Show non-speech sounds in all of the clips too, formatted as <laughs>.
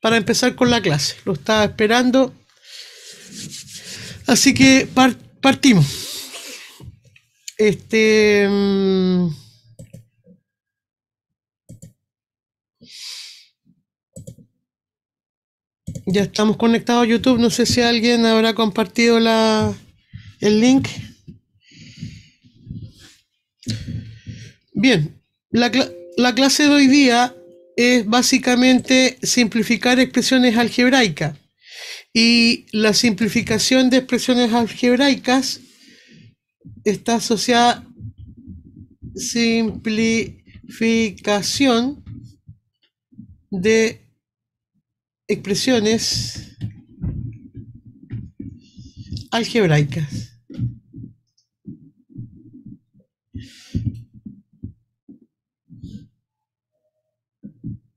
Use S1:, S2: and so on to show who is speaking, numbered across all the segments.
S1: para empezar con la clase. Lo estaba esperando. Así que partimos. Este. Mm, ya estamos conectados a YouTube. No sé si alguien habrá compartido la, el link. Bien, la, la clase de hoy día es básicamente simplificar expresiones algebraicas. Y la simplificación de expresiones algebraicas está asociada simplificación de expresiones algebraicas.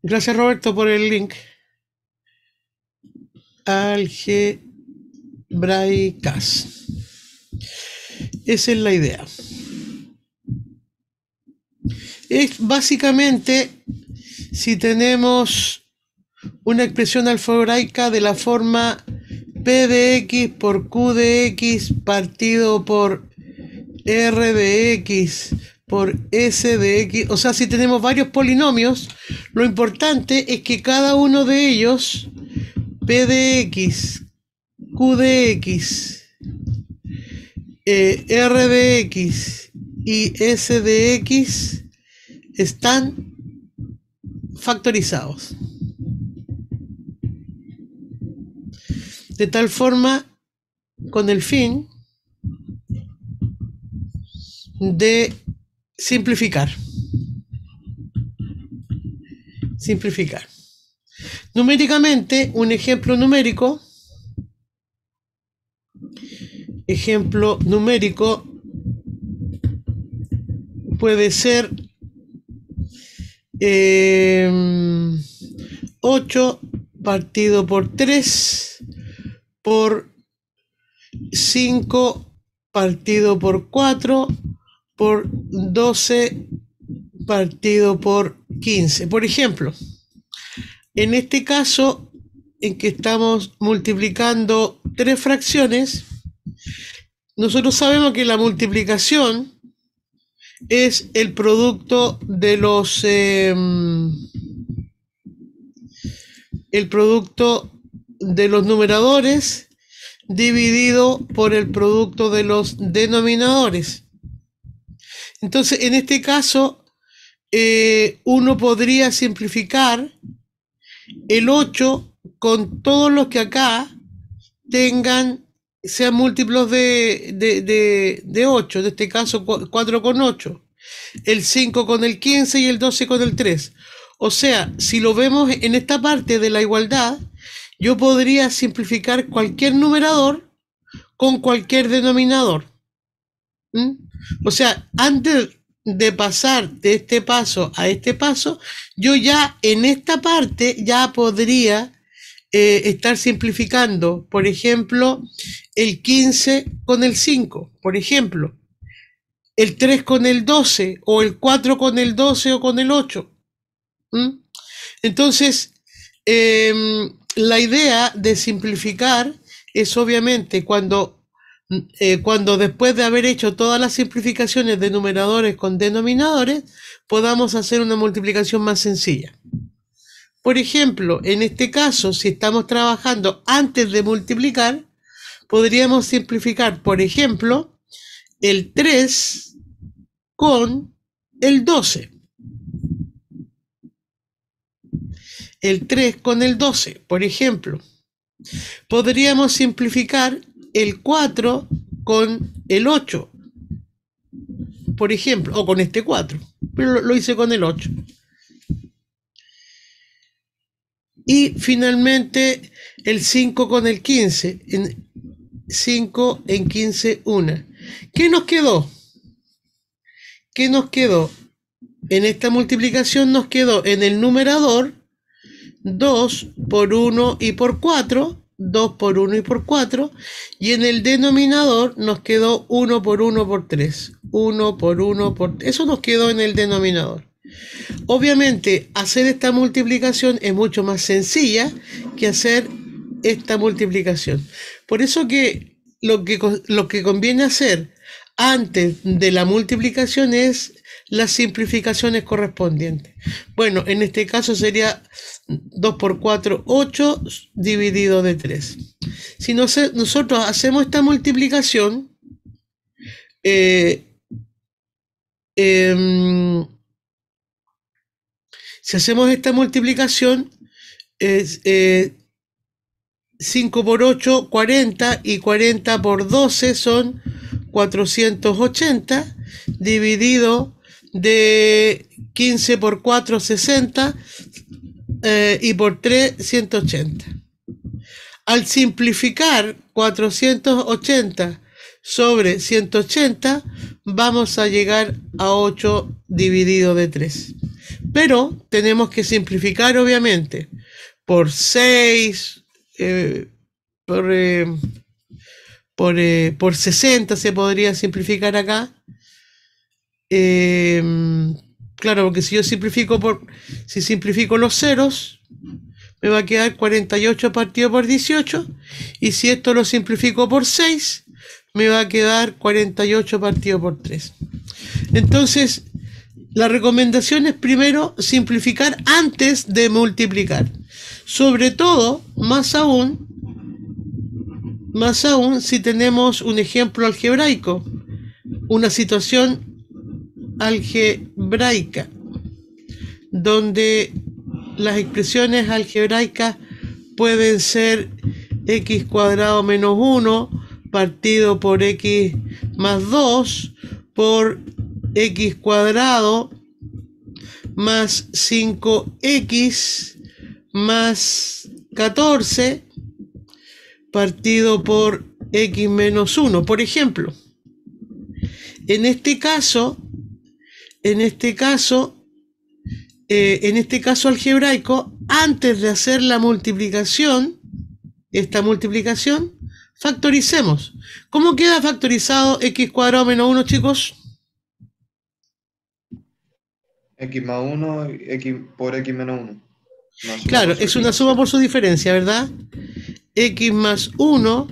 S1: Gracias Roberto por el link. Algebraicas. Esa es la idea. Es básicamente si tenemos una expresión algebraica de la forma P de X por Q de X partido por R de X por S de X. O sea, si tenemos varios polinomios, lo importante es que cada uno de ellos, P de X, Q de X, eh, R de X y S de X, están factorizados. De tal forma, con el fin de Simplificar. Simplificar. Numéricamente, un ejemplo numérico. Ejemplo numérico puede ser 8 em, partido por 3 por 5 partido por 4 por 12 partido por 15. Por ejemplo, en este caso en que estamos multiplicando tres fracciones, nosotros sabemos que la multiplicación es el producto de los em, el producto de los numeradores dividido por el producto de los denominadores. Entonces, en este caso, eh, uno podría simplificar el 8 con todos los que acá tengan, sean múltiplos de, de, 8, en este caso 4 con 8, el 5 con el 15 y el 12 con el 3. O sea, si lo vemos en esta parte de la igualdad, yo podría simplificar cualquier numerador con cualquier denominador. ¿Mm? O sea, antes de pasar de este paso a este paso, yo ya en esta parte ya podría eh, estar simplificando, por ejemplo, el 15 con el 5, por ejemplo, el 3 con el 12 o el 4 con el 12 o con el 8. Entonces, em, la idea de simplificar es obviamente cuando eh, cuando después de haber hecho todas las simplificaciones de numeradores con denominadores, podamos hacer una multiplicación más sencilla. Por ejemplo, en este caso, si estamos trabajando antes de multiplicar, podríamos simplificar, por ejemplo, el 3 con el 12. El 3 con el 12, por ejemplo. Podríamos simplificar el 4 con el 8, por ejemplo, o con este 4, pero lo, hice con el 8. Y finalmente el 5 con el 15, en 5 en 15, 1. ¿Qué nos quedó? ¿Qué nos quedó? En esta multiplicación nos quedó en el numerador 2 por 1 y por 4 2 por 1 y por 4. Y en el denominador nos quedó 1 por 1 por 3. 1 por 1 por... Eso nos quedó en el denominador. obviamente hacer esta multiplicación es mucho más sencilla que hacer esta multiplicación. Por eso que lo que, lo que conviene hacer antes de la multiplicación es las simplificaciones correspondientes. Bueno, en este caso sería 2 por 4, 8 dividido de 3. Si nosotros hacemos esta multiplicación, eh, em, si hacemos esta multiplicación, es, 5 eh, por 8, 40 y 40 por 12 son 480 dividido de 15 por 4, 60 eh, y por 3, 180. Al simplificar 480 sobre 180, vamos a llegar a 8 dividido de 3. Pero tenemos que simplificar, obviamente, por 6, eh, por, eh, por, por 60 se podría simplificar acá Em, claro, porque si yo simplifico por, si simplifico los ceros, me va a quedar 48 partido por 18. Y si esto lo simplifico por 6, me va a quedar 48 partido por 3. Entonces, la recomendación es primero simplificar antes de multiplicar. Sobre todo, más aún, más aún si tenemos un ejemplo algebraico, una situación algebraica, donde las expresiones algebraicas pueden ser x cuadrado menos 1 partido por x más 2 por x cuadrado más 5x más 14 partido por x menos 1. Por ejemplo, en este caso, en este caso, eh, en este caso algebraico, antes de hacer la multiplicación, esta multiplicación, factoricemos. ¿Cómo queda factorizado x cuadrado menos 1, chicos?
S2: x más 1 x por x menos 1.
S1: Claro, es una suma por su diferencia, ¿verdad? x más 1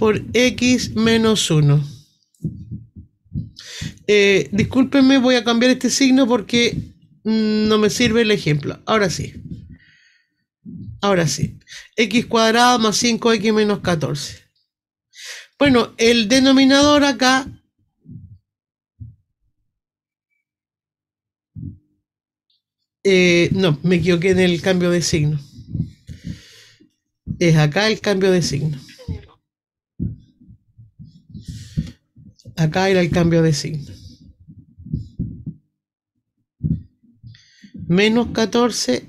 S1: por x menos 1. Eh, discúlpenme, voy a cambiar este signo porque mm, no me sirve el ejemplo. Ahora sí. Ahora sí. x cuadrado más 5x menos 14. Bueno, el denominador acá eh, no, me equivoqué en el cambio de signo. Es acá el cambio de signo. Acá era el cambio de signo. Menos 14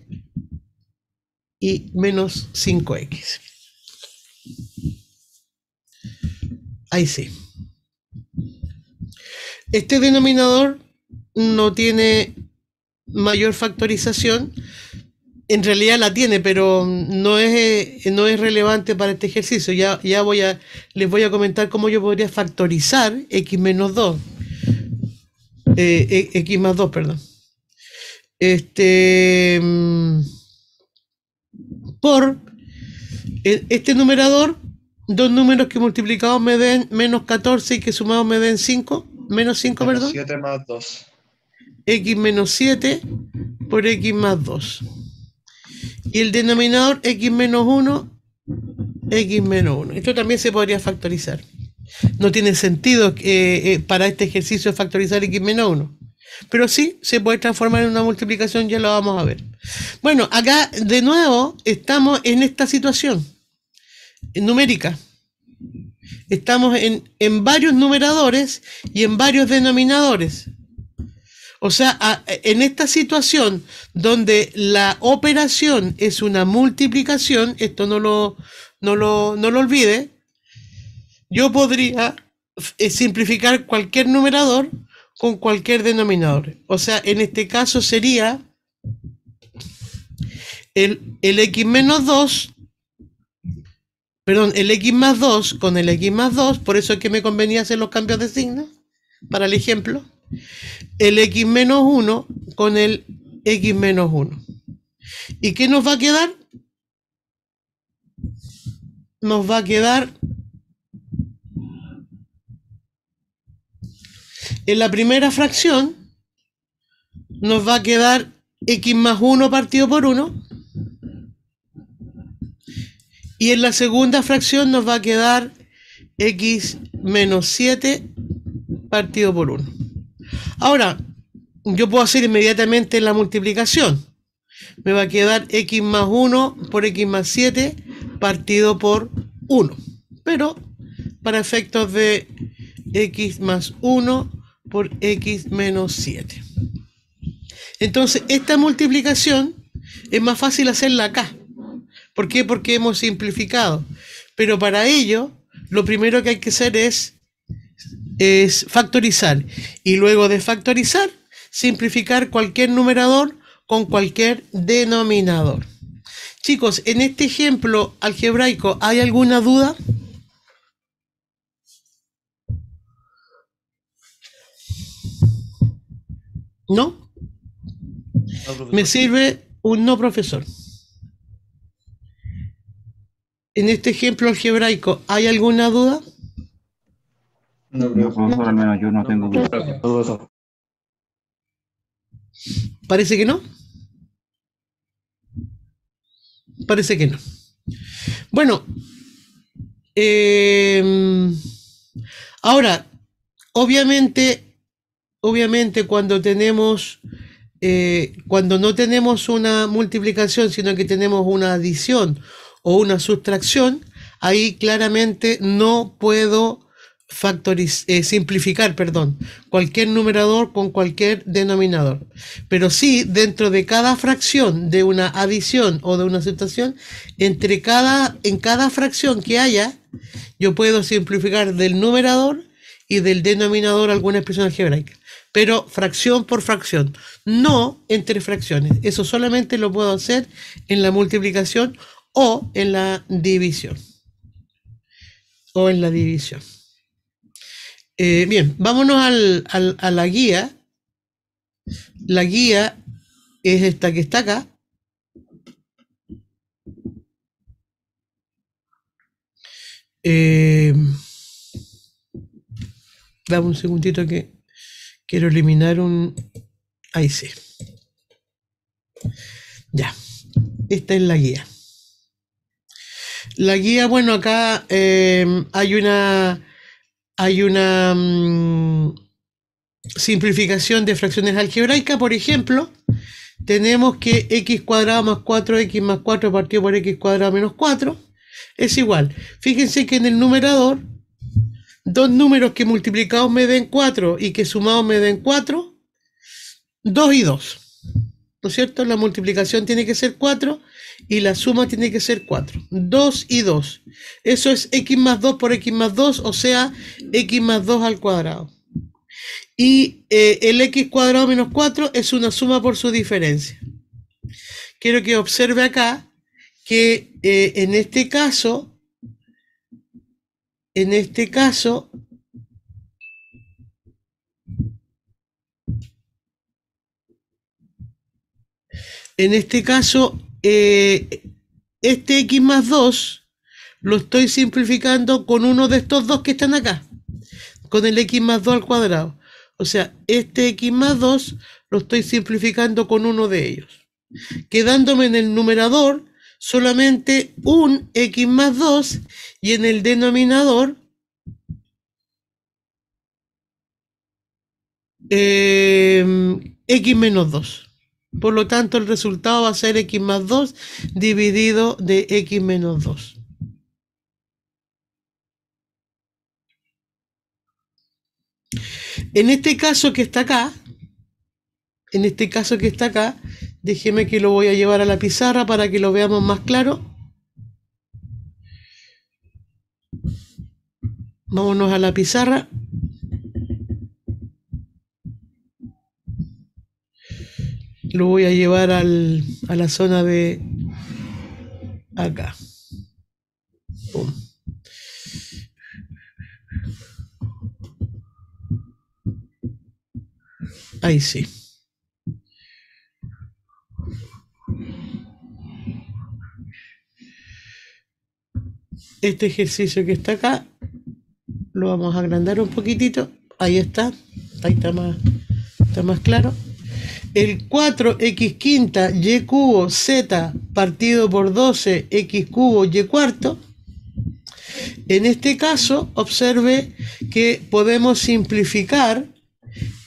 S1: y menos 5x. Ahí sí. Este denominador no tiene mayor factorización, en realidad la tiene, pero no es, no es relevante para este ejercicio. Ya, ya voy a, les voy a comentar cómo yo podría factorizar x menos 2. Eh, x más 2, perdón. Este, mm, por este numerador, dos números que multiplicados me den menos 14 y que sumados me den 5, menos 5, perdón.
S2: 7 más 2.
S1: x menos 7 por x más 2. Y el denominador x menos 1, x menos 1. Esto también se podría factorizar. No tiene sentido eh, para este ejercicio factorizar x menos 1. Pero sí se puede transformar en una multiplicación, ya lo vamos a ver. Bueno, acá de nuevo estamos en esta situación numérica. Estamos en, en varios numeradores y en varios denominadores. O sea, en esta situación donde la operación es una multiplicación, esto no lo, no lo, no lo olvide, yo podría eh, simplificar cualquier numerador con cualquier denominador. O sea, en este caso sería el, el x menos 2, perdón, el x más 2 con el x más 2, por eso es que me convenía hacer los cambios de signo, para el ejemplo el x menos 1 con el x menos 1. ¿Y qué nos va a quedar? Nos va a quedar en la primera fracción, nos va a quedar x más 1 partido por 1. Y en la segunda fracción nos va a quedar x menos 7 partido por 1. Ahora, yo puedo hacer inmediatamente la multiplicación. Me va a quedar x más 1 por x más 7 partido por 1. Pero para efectos de x más 1 por x menos 7. Entonces, esta multiplicación es más fácil hacerla acá. ¿Por qué? Porque hemos simplificado. Pero para ello, lo primero que hay que hacer es, es factorizar. Y luego de factorizar, simplificar cualquier numerador con cualquier denominador. Chicos, en este ejemplo algebraico, ¿hay alguna duda? ¿No? Me sirve un no profesor. En este ejemplo algebraico, ¿hay alguna duda?
S2: No,
S3: No,
S2: profesor.
S3: profesor, al menos yo no tengo duda.
S2: Todo eso.
S1: Parece que no. Parece que no. Bueno, eh, ahora, obviamente, obviamente cuando tenemos, eh, cuando no tenemos una multiplicación, sino que tenemos una adición o una sustracción, ahí claramente no puedo factoriz- eh, simplificar, perdón, cualquier numerador con cualquier denominador. Pero sí, dentro de cada fracción de una adición o de una sustracción, entre cada, en cada fracción que haya, yo puedo simplificar del numerador y del denominador alguna expresión algebraica. Pero fracción por fracción, no entre fracciones. Eso solamente lo puedo hacer en la multiplicación o en la división. O en la división. Eh, bien, vámonos al- al- a la guía. La guía es esta que está acá. Eh, dame un segundito que quiero eliminar un... Ahí sí. Ya. Esta es la guía. La guía, bueno, acá eh, hay una hay una mm, simplificación de fracciones algebraicas, por ejemplo, tenemos que x cuadrado más 4x más 4 partido por x cuadrado menos 4 es igual. Fíjense que en el numerador, dos números que multiplicados me den 4 y que sumados me den 4, 2 y 2. ¿No es cierto? La multiplicación tiene que ser 4 y la suma tiene que ser 4. 2 y 2. Eso es x más 2 por x más 2, o sea, x más 2 al cuadrado. Y eh, el x cuadrado menos 4 es una suma por su diferencia. Quiero que observe acá que eh, en este caso, en este caso, en este caso, eh, este x más 2 lo estoy simplificando con uno de estos dos que están acá, con el x más 2 al cuadrado. O sea, este x más 2 lo estoy simplificando con uno de ellos. Quedándome en el numerador solamente un x más 2 y en el denominador eh, x menos 2. Por lo tanto, el resultado va a ser x más 2 dividido de x menos 2. En este caso que está acá, en este caso que está acá, déjeme que lo voy a llevar a la pizarra para que lo veamos más claro. Vámonos a la pizarra. lo voy a llevar al, a la zona de acá. Ahí sí. Este ejercicio que está acá lo vamos a agrandar un poquitito. Ahí está. Ahí está más, está más claro. El 4x quinta y cubo z partido por 12 x cubo y cuarto. En este caso, observe que podemos simplificar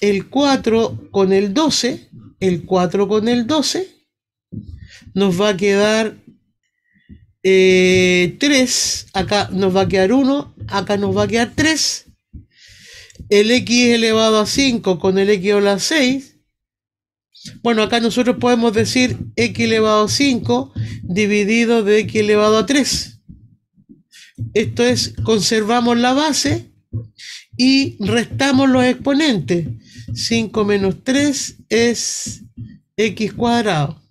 S1: el 4 con el 12, el 4 con el 12, nos va a quedar eh, 3, acá nos va a quedar 1, acá nos va a quedar 3, el x elevado a 5 con el x elevado a 6, bueno, acá nosotros podemos decir x elevado a 5 dividido de x elevado a 3. Esto es, conservamos la base y restamos los exponentes. 5 menos 3 es x cuadrado.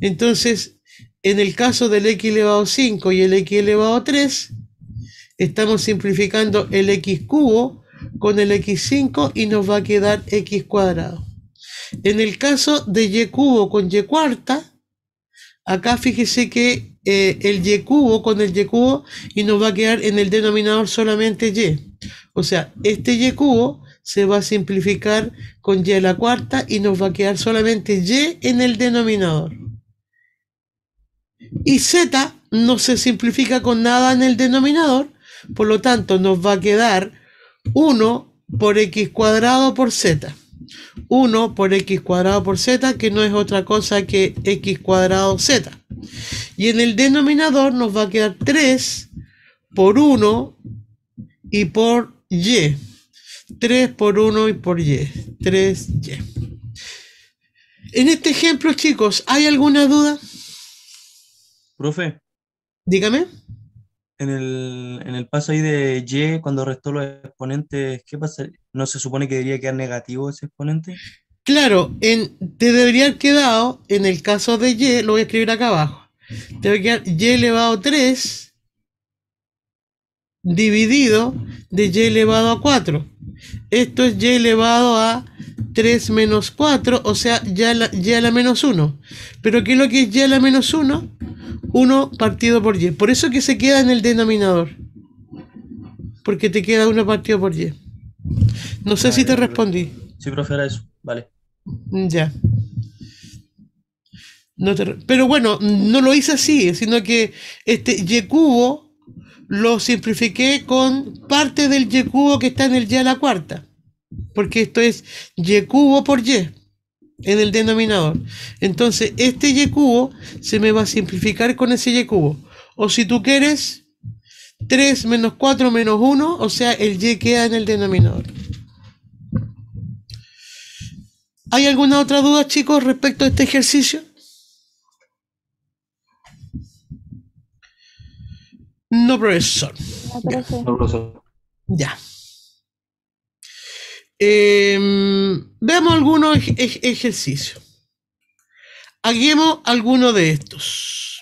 S1: Entonces, en el caso del x elevado a 5 y el x elevado a 3, estamos simplificando el x cubo con el x5 y nos va a quedar x cuadrado. En el caso de y cubo con y cuarta, acá fíjese que eh, el y cubo con el y cubo y nos va a quedar en el denominador solamente y. O sea, este y cubo se va a simplificar con y a la cuarta y nos va a quedar solamente y en el denominador. Y z no se simplifica con nada en el denominador, por lo tanto nos va a quedar 1 por x cuadrado por z. 1 por x cuadrado por z, que no es otra cosa que x cuadrado z. Y en el denominador nos va a quedar 3 por 1 y por y. 3 por 1 y por y. 3y. En este ejemplo, chicos, ¿hay alguna duda?
S4: Profe,
S1: Dígame.
S4: En el, en el paso ahí de Y, cuando restó los exponentes, ¿qué pasa? ¿No se supone que debería quedar negativo ese exponente?
S1: Claro, en, te debería haber en el caso de y, lo voy a escribir acá abajo. Te va a quedar y elevado a 3 dividido de y elevado a 4. Esto es y elevado a 3 menos 4, o sea, y a la, y a la menos 1. Pero ¿qué es lo que es y a la menos 1? 1 partido por y. Por eso que se queda en el denominador. Porque te queda 1 partido por y. No sé
S4: Ah,
S1: si te
S4: profe.
S1: respondí.
S4: Sí, profe, era eso. Vale.
S1: Ya. No te pero bueno, no lo hice así, sino que este y cubo lo simplifiqué con parte del y cubo que está en el y a la cuarta. Porque esto es y cubo por y en el denominador. Entonces, este y cubo se me va a simplificar con ese y cubo. O si tú quieres, 3 menos 4 menos 1, o sea, el y queda en el denominador. ¿Hay alguna otra duda, chicos, respecto a este ejercicio? No, profesor.
S5: No, profe.
S3: No, profesor.
S1: Ya. Em, veamos algunos ej- ej- ejercicios. Hagamos alguno de estos.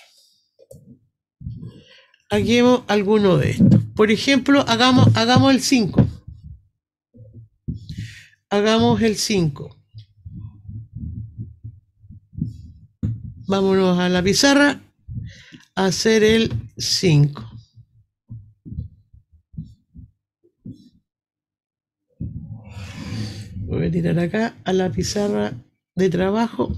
S1: Hagamos alguno de estos. Por ejemplo, hagamos, el 5. Hagamos el 5. Vámonos a la pizarra hacer el 5. Voy a tirar acá a la pizarra de trabajo.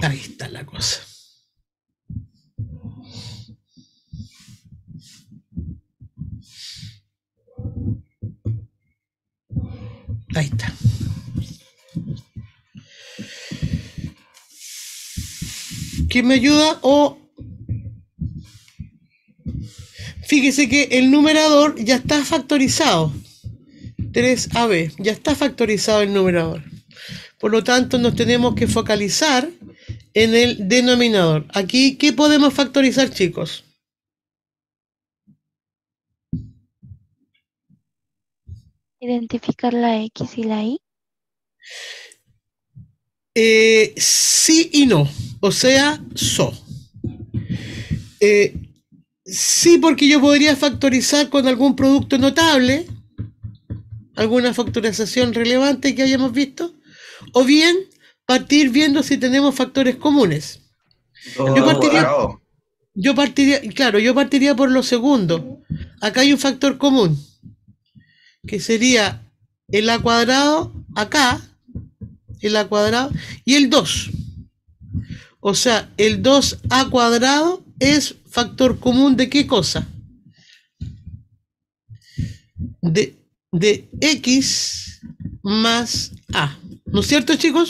S1: Ahí está la cosa. Ahí está. ¿Quién me ayuda? O Fíjese que el numerador ya está factorizado. 3AB, ya está factorizado el numerador. Por lo tanto, nos tenemos que focalizar en el denominador. Aquí, ¿qué podemos factorizar, chicos?
S5: Identificar la X y la Y.
S1: Eh, sí y no, o sea, so. Eh, sí, porque yo podría factorizar con algún producto notable, alguna factorización relevante que hayamos visto, o bien partir viendo si tenemos factores comunes.
S2: Dos
S1: Yo partiría-. Yo partiría, claro, yo partiría por lo segundo. Acá hay un factor común, que sería el a cuadrado acá, el a cuadrado, y el 2. O sea, el 2a cuadrado es factor común de qué cosa? De, de x más a. ¿No es cierto, chicos?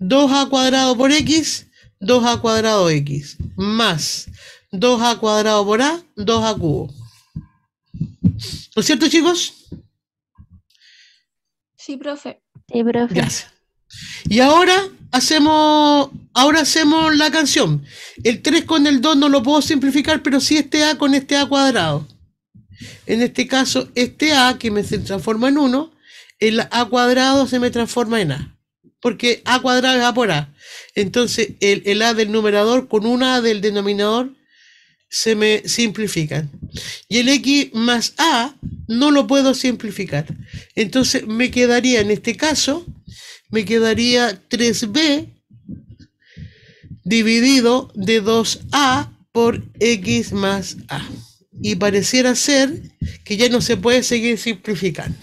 S1: 2a cuadrado por x, 2a cuadrado x, más 2a cuadrado por a, 2a cubo. ¿No es cierto, chicos?
S6: Sí, profe.
S5: Sí, profe.
S1: Gracias. Y ahora hacemos, ahora hacemos la canción. El 3 con el 2 no lo puedo simplificar, pero sí este A con este A cuadrado. En este caso, este A que me se transforma en 1, el A cuadrado se me transforma en A. Porque A cuadrado es A por A. Entonces, el, el A del numerador con un A del denominador se me simplifican. Y el X más A no lo puedo simplificar. Entonces, me quedaría en este caso me quedaría 3b dividido de 2a por x más a. Y pareciera ser que ya no se puede seguir simplificando.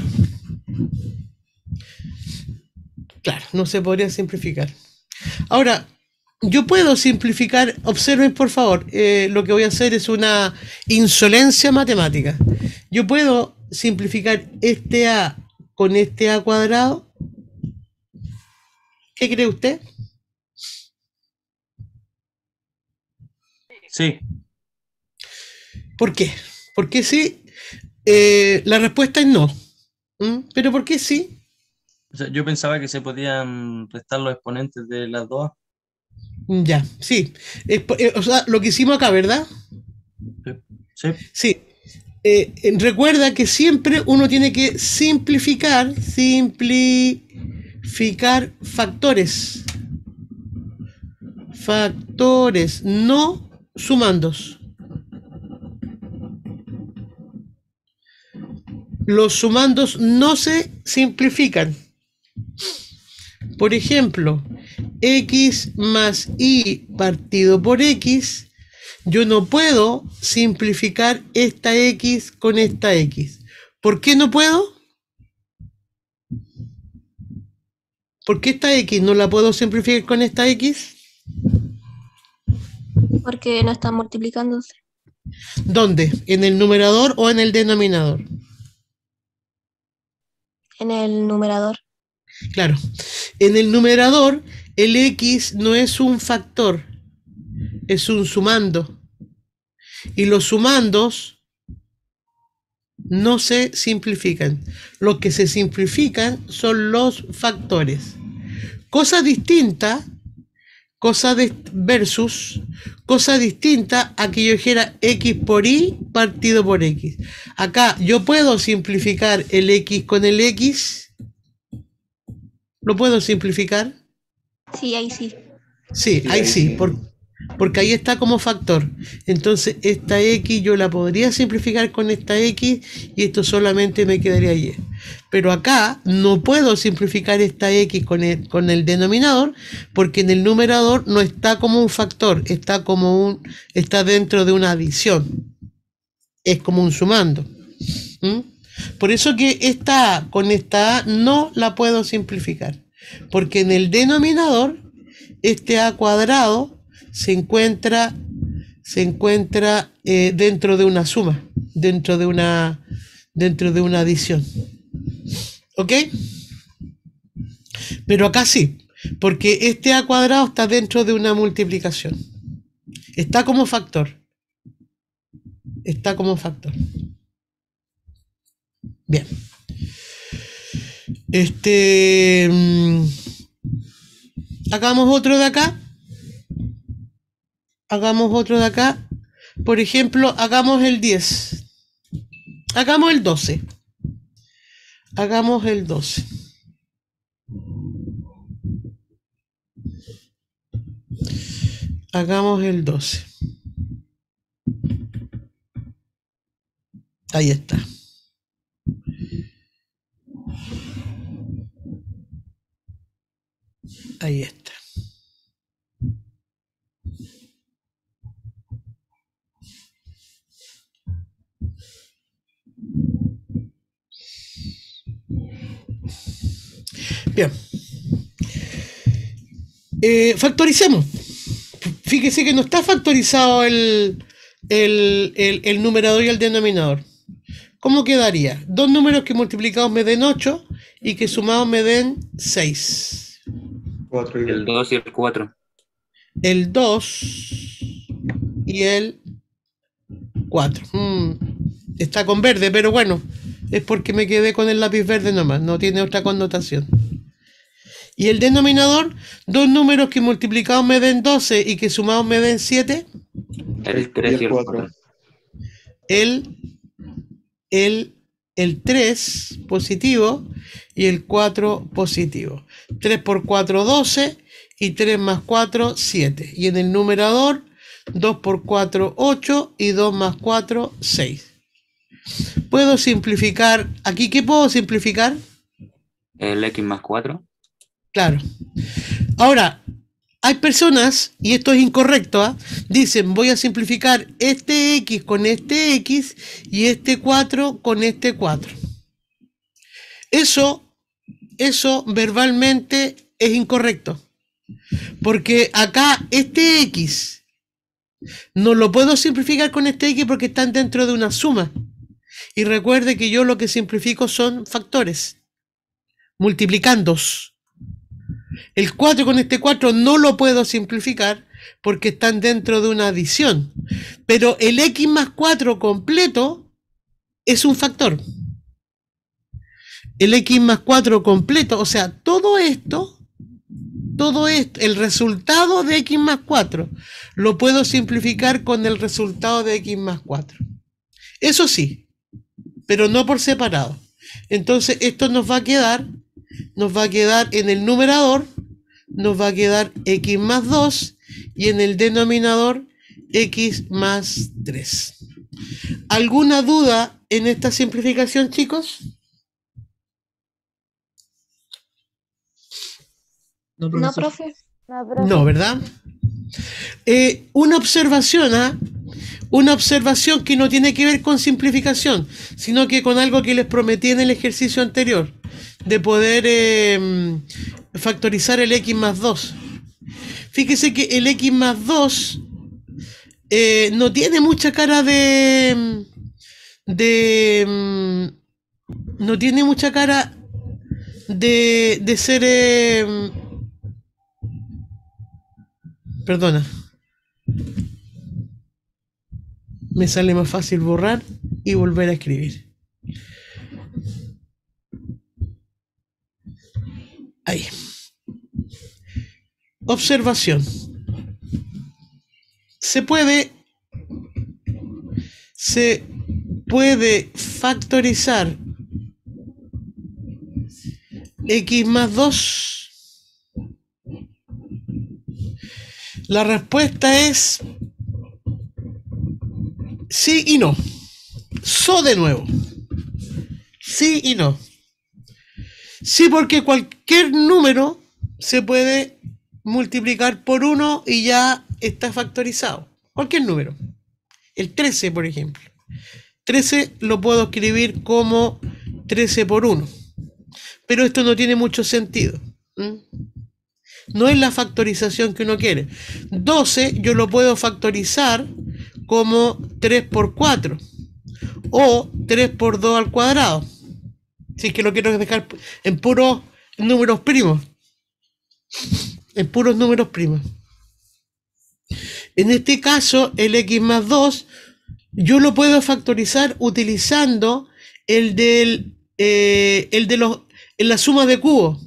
S1: Claro, no se podría simplificar. Ahora, yo puedo simplificar, observen por favor, eh, lo que voy a hacer es una insolencia matemática. Yo puedo simplificar este a con este a cuadrado ¿Qué cree usted?
S4: Sí,
S1: ¿Por qué? ¿Por qué sí? Eh, la respuesta es no. ¿Mm? ¿Pero por qué sí?
S4: o sea, yo pensaba que se podían restar los exponentes de las dos.
S1: Ya, sí. Eh, o sea, lo que hicimos acá, ¿verdad?
S4: Sí,
S1: Sí. Eh, recuerda que siempre uno tiene que simplificar, simplificar factores. Factores, no sumandos. Los sumandos no se simplifican. Por ejemplo, x más y partido por x yo no puedo simplificar esta X con esta X. ¿Por qué no puedo? ¿Por qué esta X no la puedo simplificar con esta X?
S6: Porque no están multiplicándose.
S1: ¿Dónde? ¿En el numerador o en el denominador?
S6: En el numerador.
S1: Claro. En el numerador, el X no es un factor, es un sumando. Y los sumandos no se simplifican. Los que se simplifican son los factores. Cosa distinta, cosa de versus, cosa distinta a que yo dijera x por y partido por x. Acá yo puedo simplificar el x con el x. ¿Lo puedo simplificar?
S6: Sí, ahí sí.
S1: Sí, ahí sí, por- porque ahí está como factor. Entonces, esta X yo la podría simplificar con esta X y esto solamente me quedaría Y. Pero acá no puedo simplificar esta X con el, con el denominador porque en el numerador no está como un factor, está como un, está dentro de una adición. Es como un sumando. ¿Mm? Por eso que esta A con esta A no la puedo simplificar. Porque en el denominador, este A cuadrado se encuentra, se encuentra eh, dentro de una suma, dentro de una, dentro de una adición. ¿Ok? Pero acá sí, porque este A cuadrado está dentro de una multiplicación. Está como factor. Está como factor. Bien. Este. mm, Hagamos otro de acá. Hagamos otro de acá. Por ejemplo, hagamos el 10. Hagamos el 12. Hagamos el 12. Hagamos el 12. Ahí está. Ahí está. Bien. Eh, factoricemos. Fíjese que no está factorizado el, el, el- el numerador y el denominador. ¿Cómo quedaría? Dos números que multiplicados me den 8 y que sumados me den 6.
S2: 4 y
S3: El 2 y el 4.
S1: El 2 y el 4. Mm, está con verde, pero bueno, es porque me quedé con el lápiz verde nomás, no tiene otra connotación. Y el denominador, dos números que multiplicados me den 12 y que sumados me den 7.
S3: El 3 y el
S2: 4.
S3: 4.
S1: el, el, el 3 positivo y el 4 positivo. 3 por 4, 12 y 3 más 4, 7. Y en el numerador, 2 por 4, 8 y 2 más 4, 6. Puedo simplificar, aquí, ¿qué puedo simplificar?
S3: El X más 4.
S1: Claro. Ahora, hay personas, y esto es incorrecto, ¿ah? dicen voy a simplificar este X con este X y este 4 con este 4. Eso, eso verbalmente es incorrecto. Porque acá este X no lo puedo simplificar con este X porque están dentro de una suma. Y recuerde que yo lo que simplifico son factores, multiplicandos. El 4 con este 4 no lo puedo simplificar porque están dentro de una adición. Pero el x más 4 completo es un factor. El x más 4 completo, o sea, todo esto, todo esto, el resultado de x más 4, lo puedo simplificar con el resultado de x más 4. Eso sí, pero no por separado. Entonces, esto nos va a quedar, nos va a quedar en el numerador, nos va a quedar x más 2 y en el denominador x más 3. ¿Alguna duda en esta simplificación, chicos?
S6: No, profe.
S1: No, ¿verdad? Eh, una observación, ¿ah? Una observación que no tiene que ver con simplificación, sino que con algo que les prometí en el ejercicio anterior, de poder eh, factorizar el x más 2. Fíjese que el x más 2 eh, no tiene mucha cara de... de mm, no tiene mucha cara de, de ser... Perdona. Me sale más fácil borrar y volver a escribir. Observación. Se puede se puede factorizar x más 2 La respuesta es sí y no. So de nuevo. Sí y no. Sí, porque cualquier número se puede multiplicar por 1 y ya está factorizado. Cualquier número. El 13, por ejemplo. 13 lo puedo escribir como 13 por 1. Pero esto no tiene mucho sentido. ¿m? No es la factorización que uno quiere. 12 yo lo puedo factorizar como 3 por 4 o 3 por 2 al cuadrado. Es que lo quiero dejar en puros números primos. En puros números primos. En este caso, el x más 2 yo lo puedo factorizar utilizando el del eh, el de los en la suma de cubos.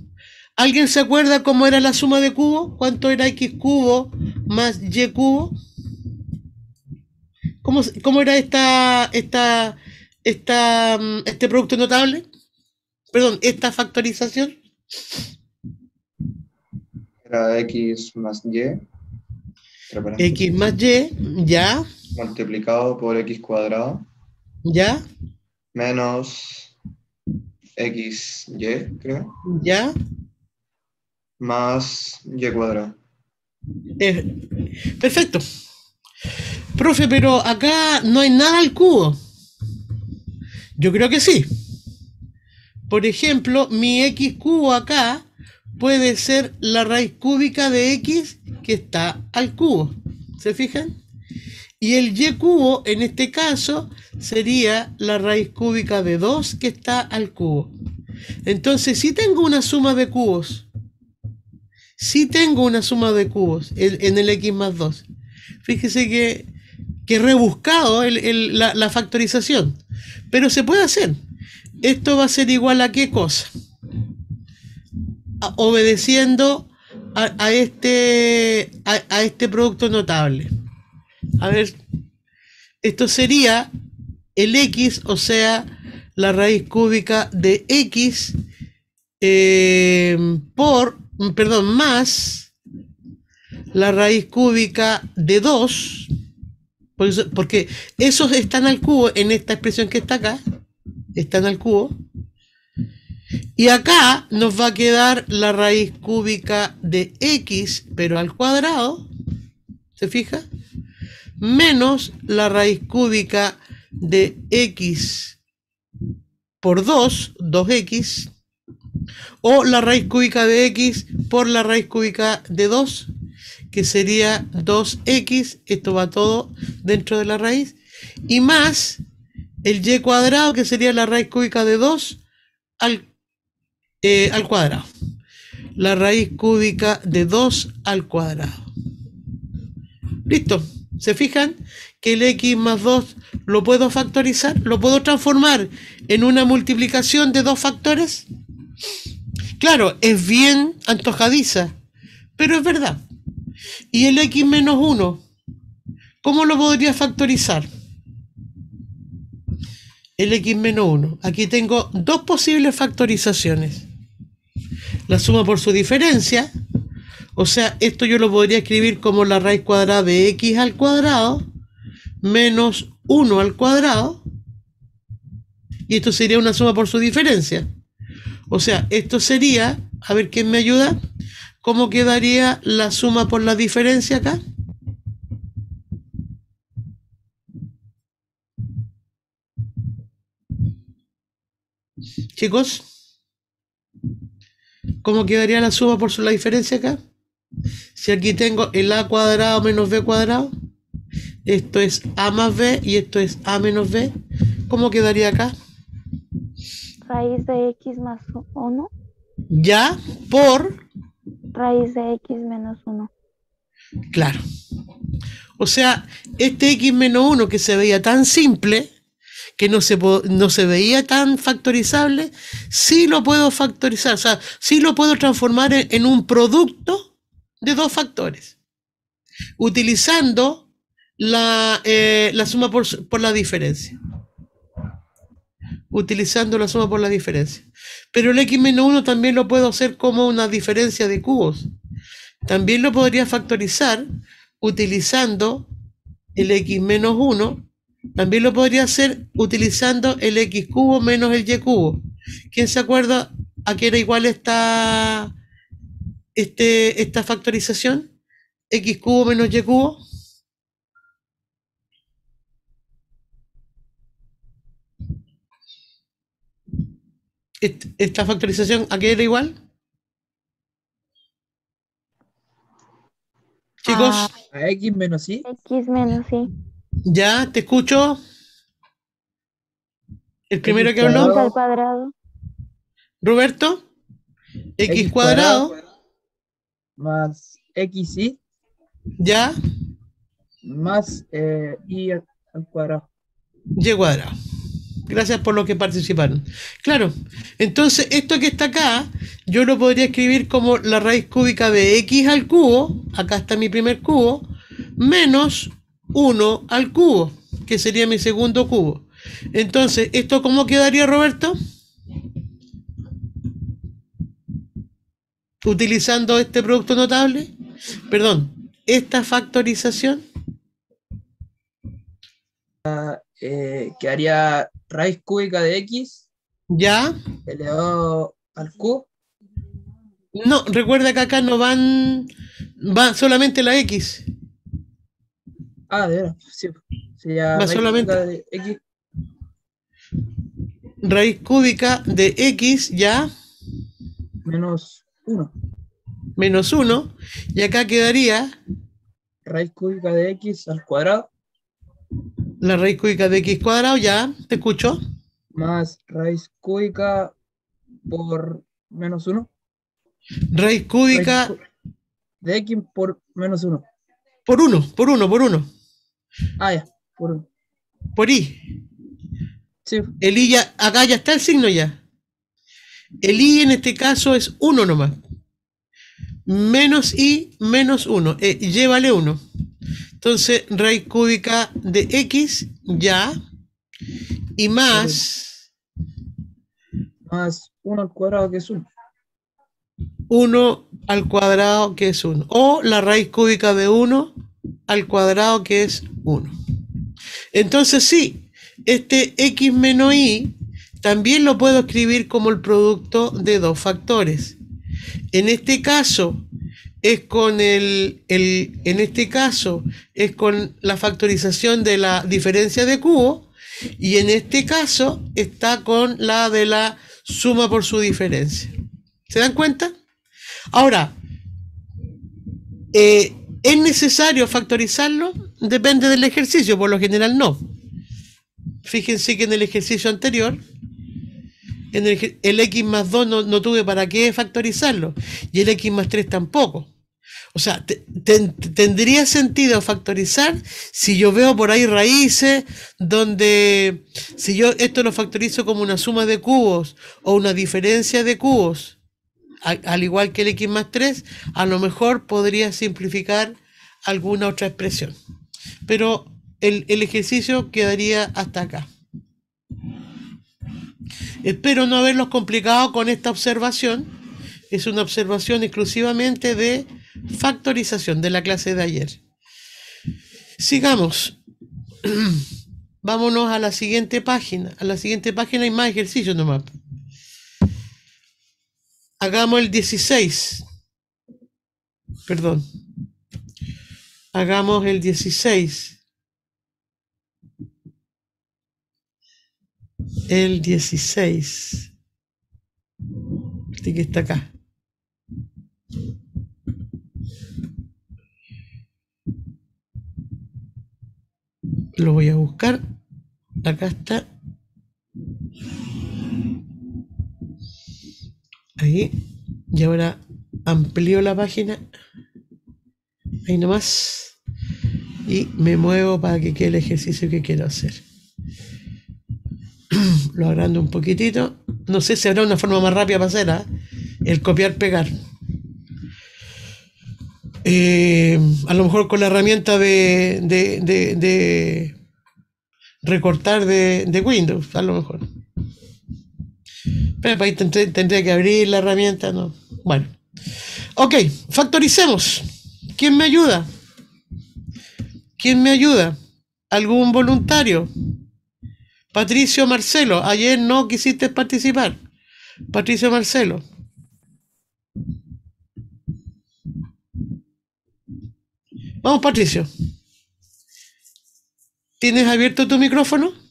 S1: ¿Alguien se acuerda cómo era la suma de cubos? ¿Cuánto era x cubo más y cubo? ¿Cómo, cómo era esta, esta, esta, mm, este producto notable? Perdón, esta factorización.
S2: Era x más y.
S1: X más y, ya,
S2: Multiplicado por x cuadrado.
S1: ya,
S2: Menos x y, creo.
S1: ya.
S2: Más y cuadrado.
S1: Eh, perfecto. Profe, pero acá no hay nada al cubo. Yo creo que sí. Por ejemplo, mi x cubo acá puede ser la raíz cúbica de x que está al cubo. ¿Se fijan? Y el y cubo, en este caso, sería la raíz cúbica de 2 que está al cubo. Entonces, si tengo una suma de cubos, si tengo una suma de cubos en el x más 2. Fíjese que, que rebuscado la, la factorización, pero se puede hacer. Esto va a ser igual a qué cosa? obedeciendo a, este, a, este producto notable. A ver, esto sería el x, o sea, la raíz cúbica de x eh, por, perdón, más la raíz cúbica de 2, porque esos están al cubo en esta expresión que está acá, están al cubo, y acá nos va a quedar la raíz cúbica de x, pero al cuadrado, ¿se fija? Menos la raíz cúbica de x por 2, 2x, o la raíz cúbica de x por la raíz cúbica de 2, que sería 2x, esto va todo dentro de la raíz, y más el y cuadrado, que sería la raíz cúbica de 2 al eh, al cuadrado. La raíz cúbica de 2 al cuadrado. Listo. ¿Se fijan? Que el x más 2 lo puedo factorizar, lo puedo transformar en una multiplicación de dos factores. Claro, es bien antojadiza, pero es verdad. ¿Y el x menos 1? ¿Cómo lo podría factorizar? El x menos 1. Aquí tengo dos posibles factorizaciones la suma por su diferencia. O sea, esto yo lo podría escribir como la raíz cuadrada de x al cuadrado menos 1 al cuadrado. Y esto sería una suma por su diferencia. O sea, esto sería, a ver quién me ayuda, ¿cómo quedaría la suma por la diferencia acá? Chicos. ¿Cómo quedaría la suma por la diferencia acá? Si aquí tengo el a cuadrado menos b cuadrado, esto es a más b y esto es a menos b, ¿cómo quedaría acá?
S5: Raíz de x más 1.
S1: Ya, por...
S5: Raíz de x menos 1.
S1: Claro. O sea, este x menos 1 que se veía tan simple, que no se, no se veía tan factorizable, sí lo puedo factorizar, o sea, sí lo puedo transformar en, un producto de dos factores, utilizando la, eh, la suma por, por la diferencia utilizando la suma por la diferencia. Pero el x-1 también lo puedo hacer como una diferencia de cubos. También lo podría factorizar utilizando el x-1 también lo podría hacer utilizando el x cubo menos el y cubo. ¿Quién se acuerda a qué era igual esta, este, esta factorización? x cubo menos y cubo. ¿Esta factorización a qué era igual? Chicos.
S7: A x menos y.
S5: X menos y.
S1: Ya, te escucho. El primero que habló.
S5: al cuadrado.
S1: Roberto. X, cuadrado,
S7: Más X y.
S1: Ya.
S7: Más eh, Y al cuadrado.
S1: Y cuadrado. Gracias por los que participaron. Claro, entonces esto que está acá, yo lo podría escribir como la raíz cúbica de x al cubo, acá está mi primer cubo, menos 1 al cubo, que sería mi segundo cubo. Entonces, ¿esto cómo quedaría, Roberto? Utilizando este producto notable. Perdón, esta factorización.
S7: Eh, quedaría raíz cúbica de x.
S1: Ya.
S7: Elevado al cubo.
S1: No, recuerda que acá no van, van solamente la x.
S7: Ah, de verdad, sí.
S1: Sería solamente de X. Raíz cúbica de X, ya.
S7: Menos 1.
S1: Menos 1. Y acá quedaría
S7: Raíz cúbica de x al cuadrado.
S1: La raíz cúbica de x cuadrado, ya, te escucho.
S7: Más raíz cúbica por menos 1.
S1: Raíz cúbica
S7: de x por menos 1.
S1: Por 1, por 1, por 1.
S7: Ah, ya, por 1.
S1: Por i.
S7: Sí.
S1: El i ya, acá ya está el signo ya. El i en este caso es 1 nomás. Menos i menos 1. Eh, y vale 1. Entonces, raíz cúbica de x ya. Y más.
S7: Más 1 al cuadrado que es 1.
S1: 1 al cuadrado que es 1. O la raíz cúbica de 1 al cuadrado que es 1. Entonces sí, este x menos y también lo puedo escribir como el producto de dos factores. En este caso es con el, el, en este caso es con la factorización de la diferencia de cubo y en este caso está con la de la suma por su diferencia. ¿Se dan cuenta? Ahora, eh, ¿es necesario factorizarlo? Depende del ejercicio, por lo general no. Fíjense que en el ejercicio anterior, el, x más 2 no, tuve para qué factorizarlo, y el x más 3 tampoco. O sea, tendría sentido factorizar si yo veo por ahí raíces donde, si yo esto lo factorizo como una suma de cubos o una diferencia de cubos, al igual que el x más 3, a lo mejor podría simplificar alguna otra expresión. Pero el, ejercicio quedaría hasta acá. Espero no haberlos complicado con esta observación. Es una observación exclusivamente de factorización de la clase de ayer. Sigamos. <clears throat> Vámonos a la siguiente página. A la siguiente página hay más ejercicios nomás. Hagamos el 16. Perdón. Hagamos el 16. El 16. Este que está acá. Lo voy a buscar. Acá está. Ahí. Y ahora amplío la página. Ahí nomás. Y me muevo para que quede el ejercicio que quiero hacer. <clears throat> Lo agrando un poquitito. No sé si habrá una forma más rápida para hacer, ¿ah? El copiar-pegar. Eh, a lo mejor con la herramienta de, de, recortar de, Windows, a lo mejor. Pero ahí tendría que abrir la herramienta, ¿no? Bueno. Ok, factoricemos. ¿Quién me ayuda? ¿Quién me ayuda? ¿Algún voluntario? Patricio Marcelo, ayer no quisiste participar. Patricio Marcelo. Vamos, Patricio. ¿Tienes abierto tu micrófono?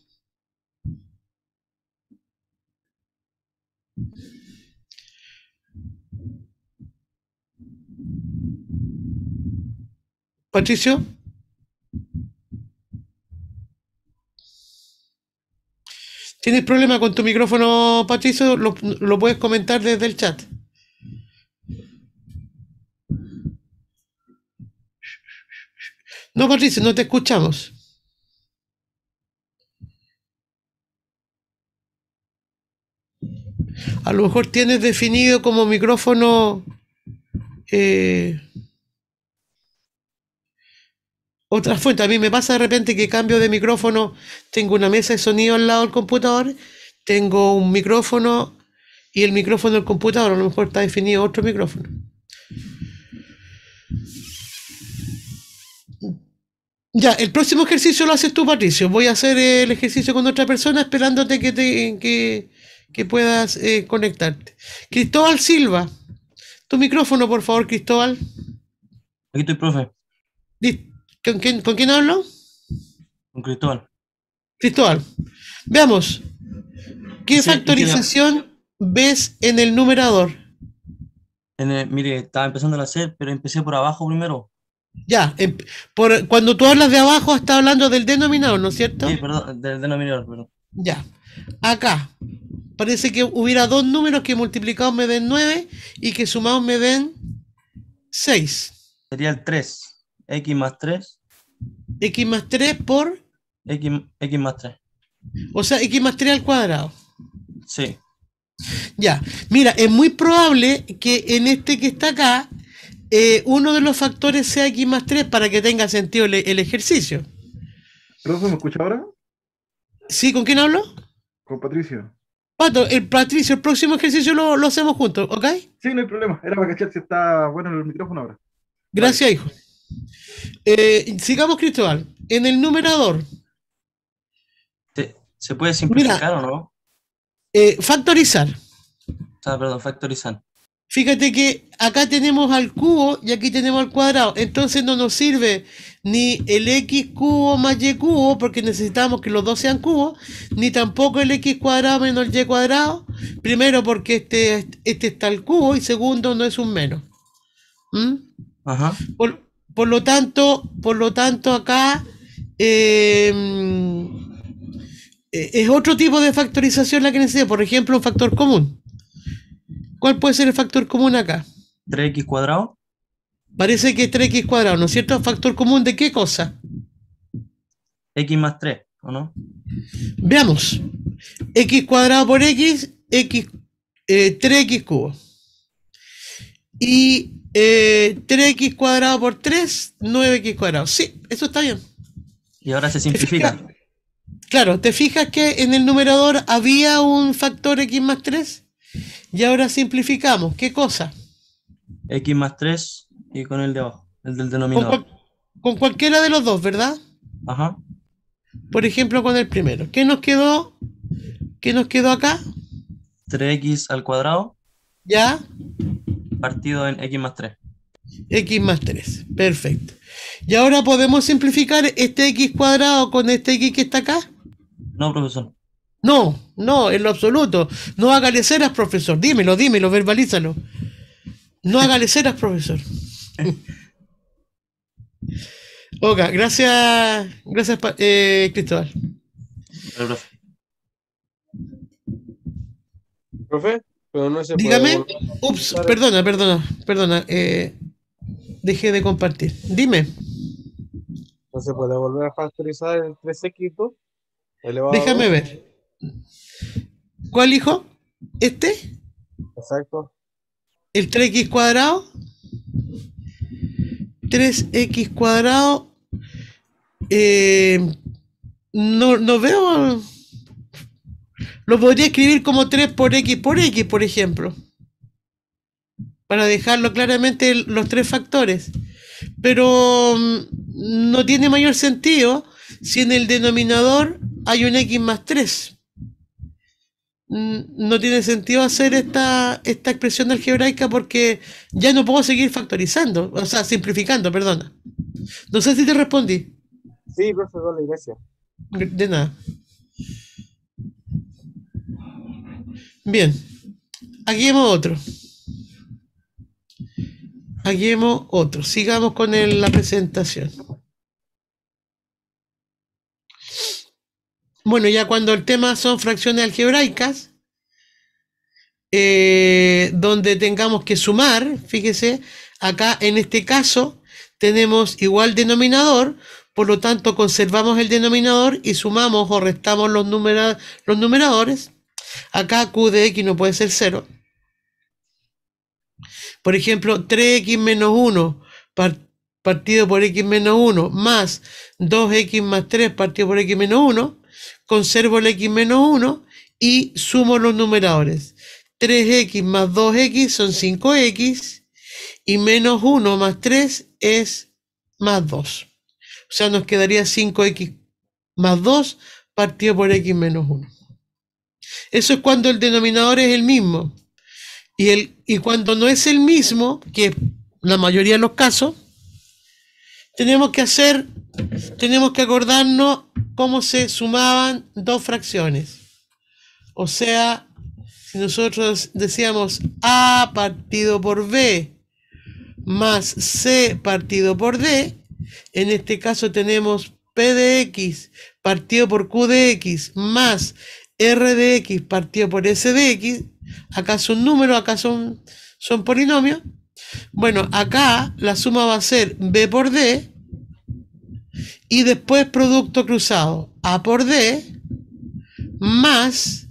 S1: Patricio. ¿Tienes problema con tu micrófono, Patricio? Lo, lo puedes comentar desde el chat. No, Patricio, no te escuchamos. A lo mejor tienes definido como micrófono eh, otra fuente. A mí me pasa de repente que cambio de micrófono, tengo una mesa de sonido al lado del computador, tengo un micrófono y el micrófono del computador, a lo mejor está definido otro micrófono. Ya, el próximo ejercicio lo haces tú, Patricio. Voy a hacer el ejercicio con otra persona esperándote que, te, que, puedas eh, conectarte. Cristóbal Silva, tu micrófono, por favor, Cristóbal.
S4: Aquí estoy, profe.
S1: ¿Con quién, ¿Con quién hablo?
S4: Con Cristóbal.
S1: Cristóbal, veamos. ¿Qué factorización ves en el numerador?
S4: mire, estaba empezando a hacer, pero empecé por abajo primero.
S1: Ya, em, por, cuando tú hablas de abajo, estás hablando del denominador, ¿no es cierto?
S4: Sí, perdón, del denominador, perdón.
S1: Ya. Acá, parece que hubiera dos números que multiplicados me den 9 y que sumados me den 6.
S4: Sería el 3. X más 3.
S1: X más 3 por...
S4: X, X más 3.
S1: O sea, X más 3 al cuadrado.
S4: Sí.
S1: Ya, mira, es muy probable que en este que está acá, eh, uno de los factores sea X más 3 para que tenga sentido el, el ejercicio.
S8: ¿Profe, me escucha ahora?
S1: ¿Sí? ¿Con quién hablo?
S8: Con Patricio.
S1: Pato, el Patricio, el próximo ejercicio lo, lo hacemos juntos, ¿ok?
S8: Sí, no hay problema. Era para cachar si está bueno en el micrófono ahora.
S1: Gracias, hijo. Eh, sigamos, Cristóbal. En el numerador.
S4: ¿Se puede simplificar o no?
S1: Eh, factorizar.
S4: Ah, perdón, factorizar.
S1: Fíjate que acá tenemos al cubo y aquí tenemos al cuadrado. Entonces no nos sirve ni el x cubo más y cubo porque necesitamos que los dos sean cubos, ni tampoco el x cuadrado menos el y cuadrado. Primero porque este, este está el cubo y segundo no es un menos. ¿Mm?
S4: Ajá.
S1: Por, lo tanto, por lo tanto acá em, eh, es otro tipo de factorización la que necesita. Por ejemplo, un factor común. ¿Cuál puede ser el factor común acá?
S4: 3x cuadrado.
S1: Parece que es 3x cuadrado, ¿no es cierto? ¿Factor común de qué cosa?
S4: x más 3, ¿o no?
S1: Veamos. x cuadrado por x, x 3x eh, cubo. Y 3x eh, cuadrado por 3, 9x cuadrado. Sí, eso está bien.
S4: Y ahora se simplifica.
S1: Claro, ¿te fijas que en el numerador había un factor x más 3? Y ahora simplificamos. ¿Qué cosa?
S4: X más 3 y con el de abajo, el del denominador.
S1: Con, cualquiera de los dos, ¿verdad?
S4: Ajá.
S1: Por ejemplo, con el primero. ¿Qué nos quedó? ¿Qué nos quedó acá?
S4: 3x al cuadrado.
S1: ¿Ya?
S4: Partido en x más 3.
S1: x más 3. Perfecto. ¿Y ahora podemos simplificar este x cuadrado con este x que está acá?
S4: No, profesor.
S1: No, no, en lo absoluto. No haga leceras, profesor. Dímelo, dímelo, verbalízalo. No haga leceras, profesor. <laughs> ok, gracias, gracias, eh, Cristóbal.
S9: profe. Profe, pero no se
S1: Dígame. Ups, perdona, perdona, perdona. Eh, dejé de compartir. Dime.
S9: ¿No se puede volver a factorizar el 3x2?
S1: Déjame ver. ¿Cuál hijo? ¿Este?
S9: Exacto.
S1: ¿El 3x cuadrado? 3x cuadrado. Eh, no, no veo. Lo podría escribir como 3 por x por x, por ejemplo. Para dejarlo claramente los tres factores. Pero mm, no tiene mayor sentido si en el denominador hay un x más 3. Mm, no tiene sentido hacer esta, esta expresión algebraica porque ya no puedo seguir factorizando, o sea, simplificando, perdona. No sé si te respondí.
S9: Sí, profesor, gracias.
S1: De nada. Bien, aquí hemos otro. Aquí hemos otro. Sigamos con la presentación. Bueno, ya cuando el tema son fracciones algebraicas, eh, donde tengamos que sumar, fíjese, acá en este caso tenemos igual denominador, por lo tanto conservamos el denominador y sumamos o restamos los, los numeradores. Acá q de x no puede ser 0. Por ejemplo, 3x menos 1 partido por x menos 1 más 2x más 3 partido por x menos 1 conservo el x menos 1 y sumo los numeradores. 3x más 2x son 5x y menos 1 más 3 es más 2. O sea, nos quedaría 5x más 2 partido por x menos 1. Eso es cuando el denominador es el mismo. Y, el, y cuando no es el mismo, que es la mayoría de los casos, tenemos que hacer, tenemos que acordarnos cómo se sumaban dos fracciones. O sea, Si nosotros decíamos A partido por B más C partido por D, en este caso tenemos P de X partido por Q de X más R de X partido por S de X. Acá son números, acá son, son polinomios. Bueno, acá la suma va a ser B por D y después producto cruzado A por D más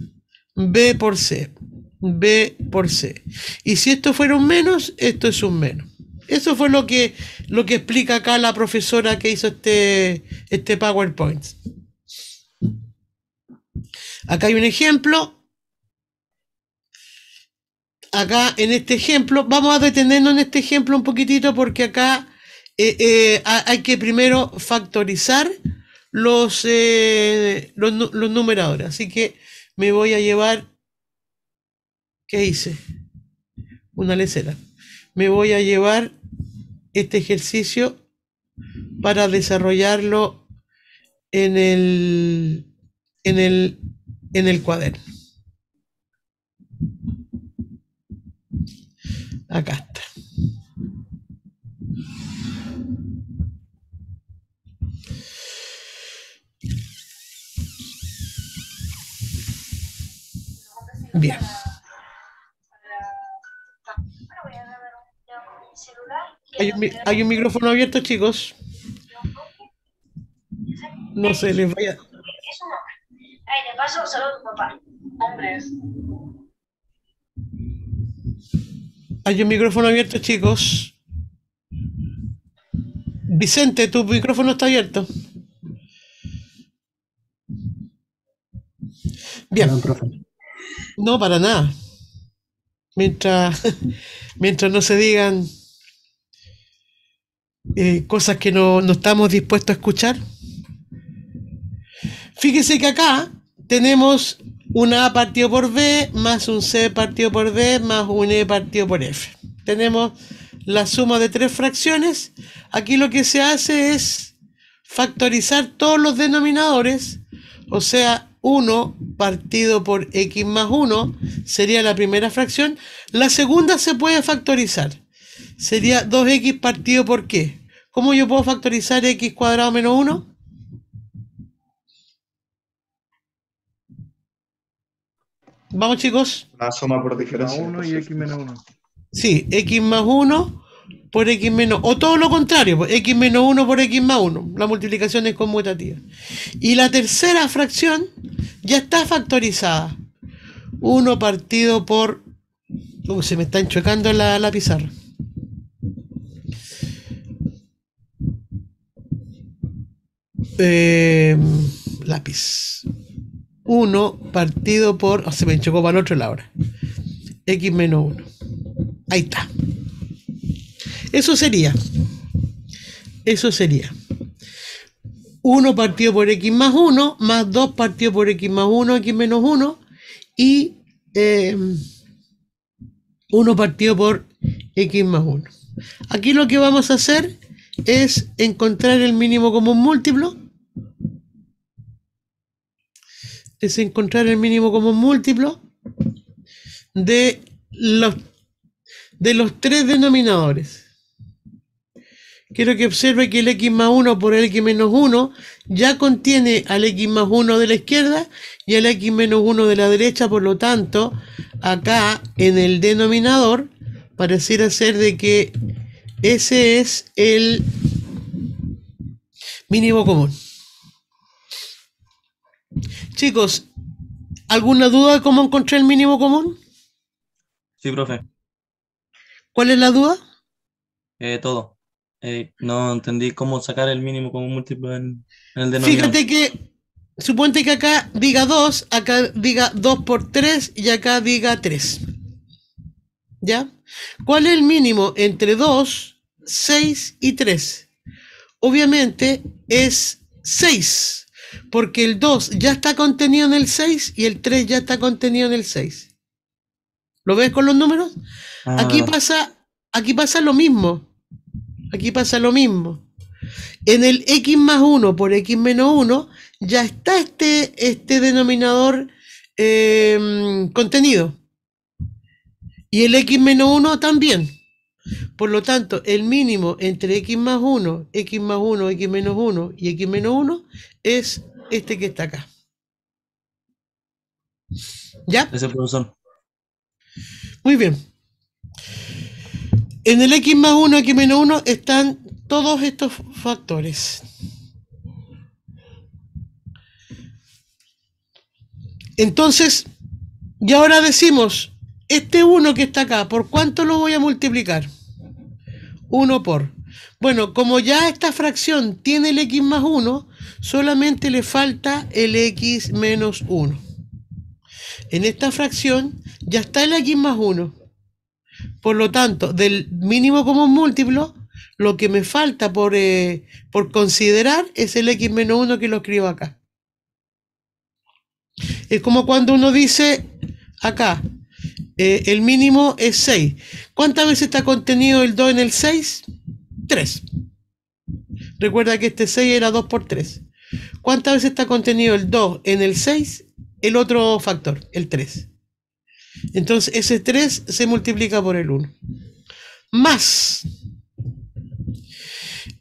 S1: B por C. B por C. Y si esto fuera un menos, esto es un menos. Eso fue lo que, lo que explica acá la profesora que hizo este, este PowerPoint. Acá hay un ejemplo. Acá en este ejemplo, vamos a detenernos en este ejemplo un poquitito porque acá eh, eh, hay que primero factorizar los, eh, los, los numeradores. Así que me voy a llevar, ¿qué hice? Una lecera. Me voy a llevar este ejercicio para desarrollarlo en el, en el, en el cuaderno. Acá está. Bien. Hay un, hay un micrófono abierto, chicos. No se les vaya.
S10: Ahí te paso, saludo a tu papá. Hombres.
S1: Hay un micrófono abierto, chicos. Vicente, tu micrófono está abierto. Bien. No, para nada. Mientras, <laughs> mientras no se digan eh, cosas que no, no estamos dispuestos a escuchar. Fíjese que acá tenemos un A partido por B más un C partido por D más un E partido por F. Tenemos la suma de tres fracciones. Aquí lo que se hace es factorizar todos los denominadores, o sea, 1 partido por x más 1 sería la primera fracción. La segunda se puede factorizar. Sería 2x partido por qué. ¿Cómo yo puedo factorizar x cuadrado menos 1? Vamos chicos.
S2: La suma por diferencia.
S8: 1 y x menos 1.
S1: Sí, x más 1 por x menos, o todo lo contrario, pues, x menos 1 por x más 1. La multiplicación es conmutativa. Y la tercera fracción ya está factorizada. 1 partido por... Uh, se me está enchuecando la, la pizarra. Eh, lápiz. 1 partido por... Oh, se me enchocó para el otro lado ahora. x menos 1. Ahí está. Eso sería. Eso sería. 1 partido por x más 1, más 2 partido por x más 1, x menos 1, y eh, 1 partido por x más 1. Aquí lo que vamos a hacer es encontrar el mínimo común múltiplo. Es encontrar el mínimo común múltiplo de los, de los tres denominadores. Quiero que observe que el x más 1 por el x menos 1 ya contiene al x más 1 de la izquierda y al x menos 1 de la derecha, por lo tanto, acá en el denominador pareciera ser de que ese es el mínimo común. Chicos, ¿alguna duda de cómo encontré el mínimo común?
S4: Sí, profe.
S1: ¿Cuál es la duda?
S4: Eh, todo. Eh, no entendí cómo sacar el mínimo como múltiplo en, en el denominador.
S1: Fíjate que, suponte que acá diga 2, acá diga 2 por 3 y acá diga 3. ¿Ya? ¿Cuál es el mínimo entre 2, 6 y 3? Obviamente es 6, porque el 2 ya está contenido en el 6 y el 3 ya está contenido en el 6. ¿Lo ves con los números?
S4: Ah,
S1: Aquí pasa, aquí pasa lo mismo. Aquí pasa lo mismo. En el x más 1 por x menos 1 ya está este, este denominador eh, contenido. Y el x menos 1 también. Por lo tanto, el mínimo entre x más 1, x más 1, x menos 1 y x menos 1 es este que está acá. ¿Ya?
S4: Ese profesor.
S1: Muy bien. En el x más 1, x menos 1 están todos estos factores. Entonces, y ahora decimos, este 1 que está acá, ¿por cuánto lo voy a multiplicar? 1 por. Bueno, como ya esta fracción tiene el x más 1, solamente le falta el x menos 1. En esta fracción ya está el x más 1. Por lo tanto, del mínimo común múltiplo, lo que me falta por, eh, por considerar es el x menos 1 que lo escribo acá. Es como cuando uno dice acá, eh, el mínimo es 6. ¿Cuántas veces está contenido el 2 en el 6? 3. Recuerda que este 6 era 2 por 3. ¿Cuántas veces está contenido el 2 en el 6? El otro factor, el 3. Entonces ese 3 se multiplica por el 1. Más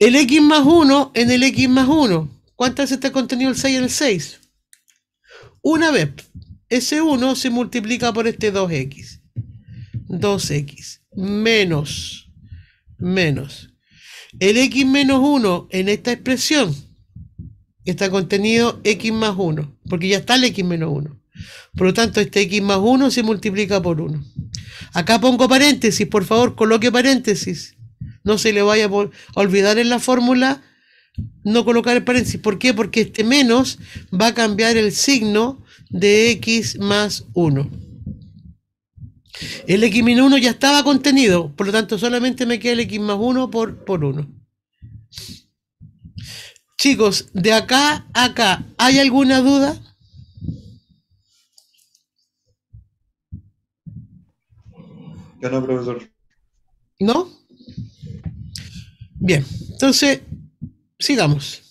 S1: el x más 1 en el x más 1. ¿Cuántas veces está contenido el 6 en el 6? Una vez. Ese 1 se multiplica por este 2x. 2x menos, menos. El x menos 1 en esta expresión está contenido x más 1, porque ya está el x menos 1. Por lo tanto, este x más 1 se multiplica por 1. Acá pongo paréntesis, por favor, coloque paréntesis. No se le vaya a olvidar en la fórmula no colocar el paréntesis. ¿Por qué? Porque este menos va a cambiar el signo de x más 1. El x menos 1 ya estaba contenido, por lo tanto solamente me queda el x más 1 por, por 1. Chicos, de acá a acá, ¿hay alguna duda?
S2: Ya no, profesor.
S1: ¿No? Bien, entonces, sigamos.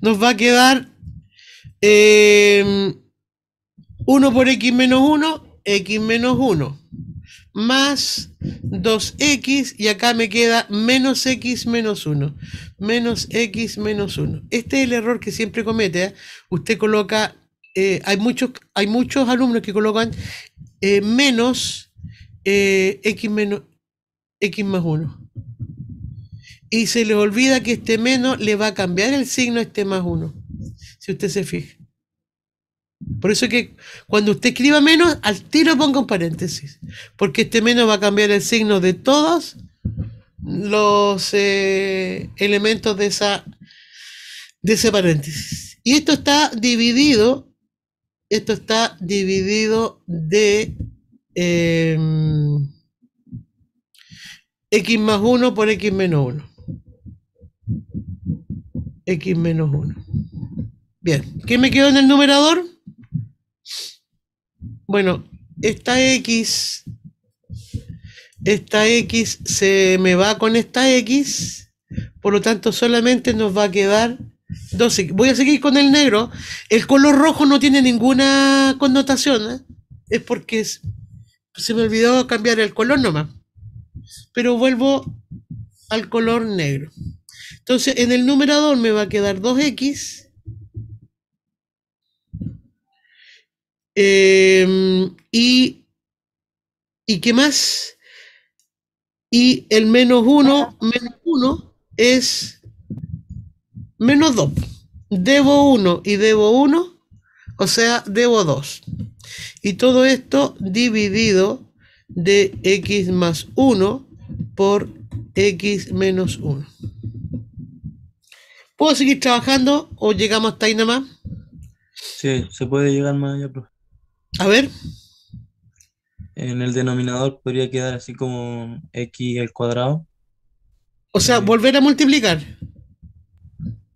S1: Nos va a quedar 1 eh, por x menos 1, x menos 1, más 2x, y acá me queda menos x menos 1, menos x menos 1. Este es el error que siempre comete. ¿eh? Usted coloca, eh, hay, muchos, hay muchos alumnos que colocan menos x menos x más 1 y se le olvida que este menos le va a cambiar el signo a este más 1. Si usted se fija. Por eso que cuando usted escriba menos, al tiro ponga un paréntesis. Porque este menos va a cambiar el signo de todos los eh, elementos de, esa, de ese paréntesis. Y esto está dividido, esto está dividido de em, x más 1 por x menos 1 x menos 1. Bien, ¿qué me quedó en el numerador? Bueno, esta x, esta x se me va con esta x, por lo tanto solamente nos va a quedar 12. Voy a seguir con el negro. El color rojo no tiene ninguna connotación, ¿eh? es porque se me olvidó cambiar el color nomás. Pero vuelvo al color negro. Entonces, en el numerador me va a quedar 2x. Em, y, ¿Y qué más? Y el menos 1, menos 1 es menos 2. Debo 1 y debo 1, o sea, debo 2. Y todo esto dividido de x más 1 por x menos 1. ¿Puedo seguir trabajando o llegamos hasta ahí nada más?
S4: Sí, se puede llegar más allá, profe.
S1: A ver.
S4: En el denominador podría quedar así como x al cuadrado.
S1: O sea, volver a multiplicar.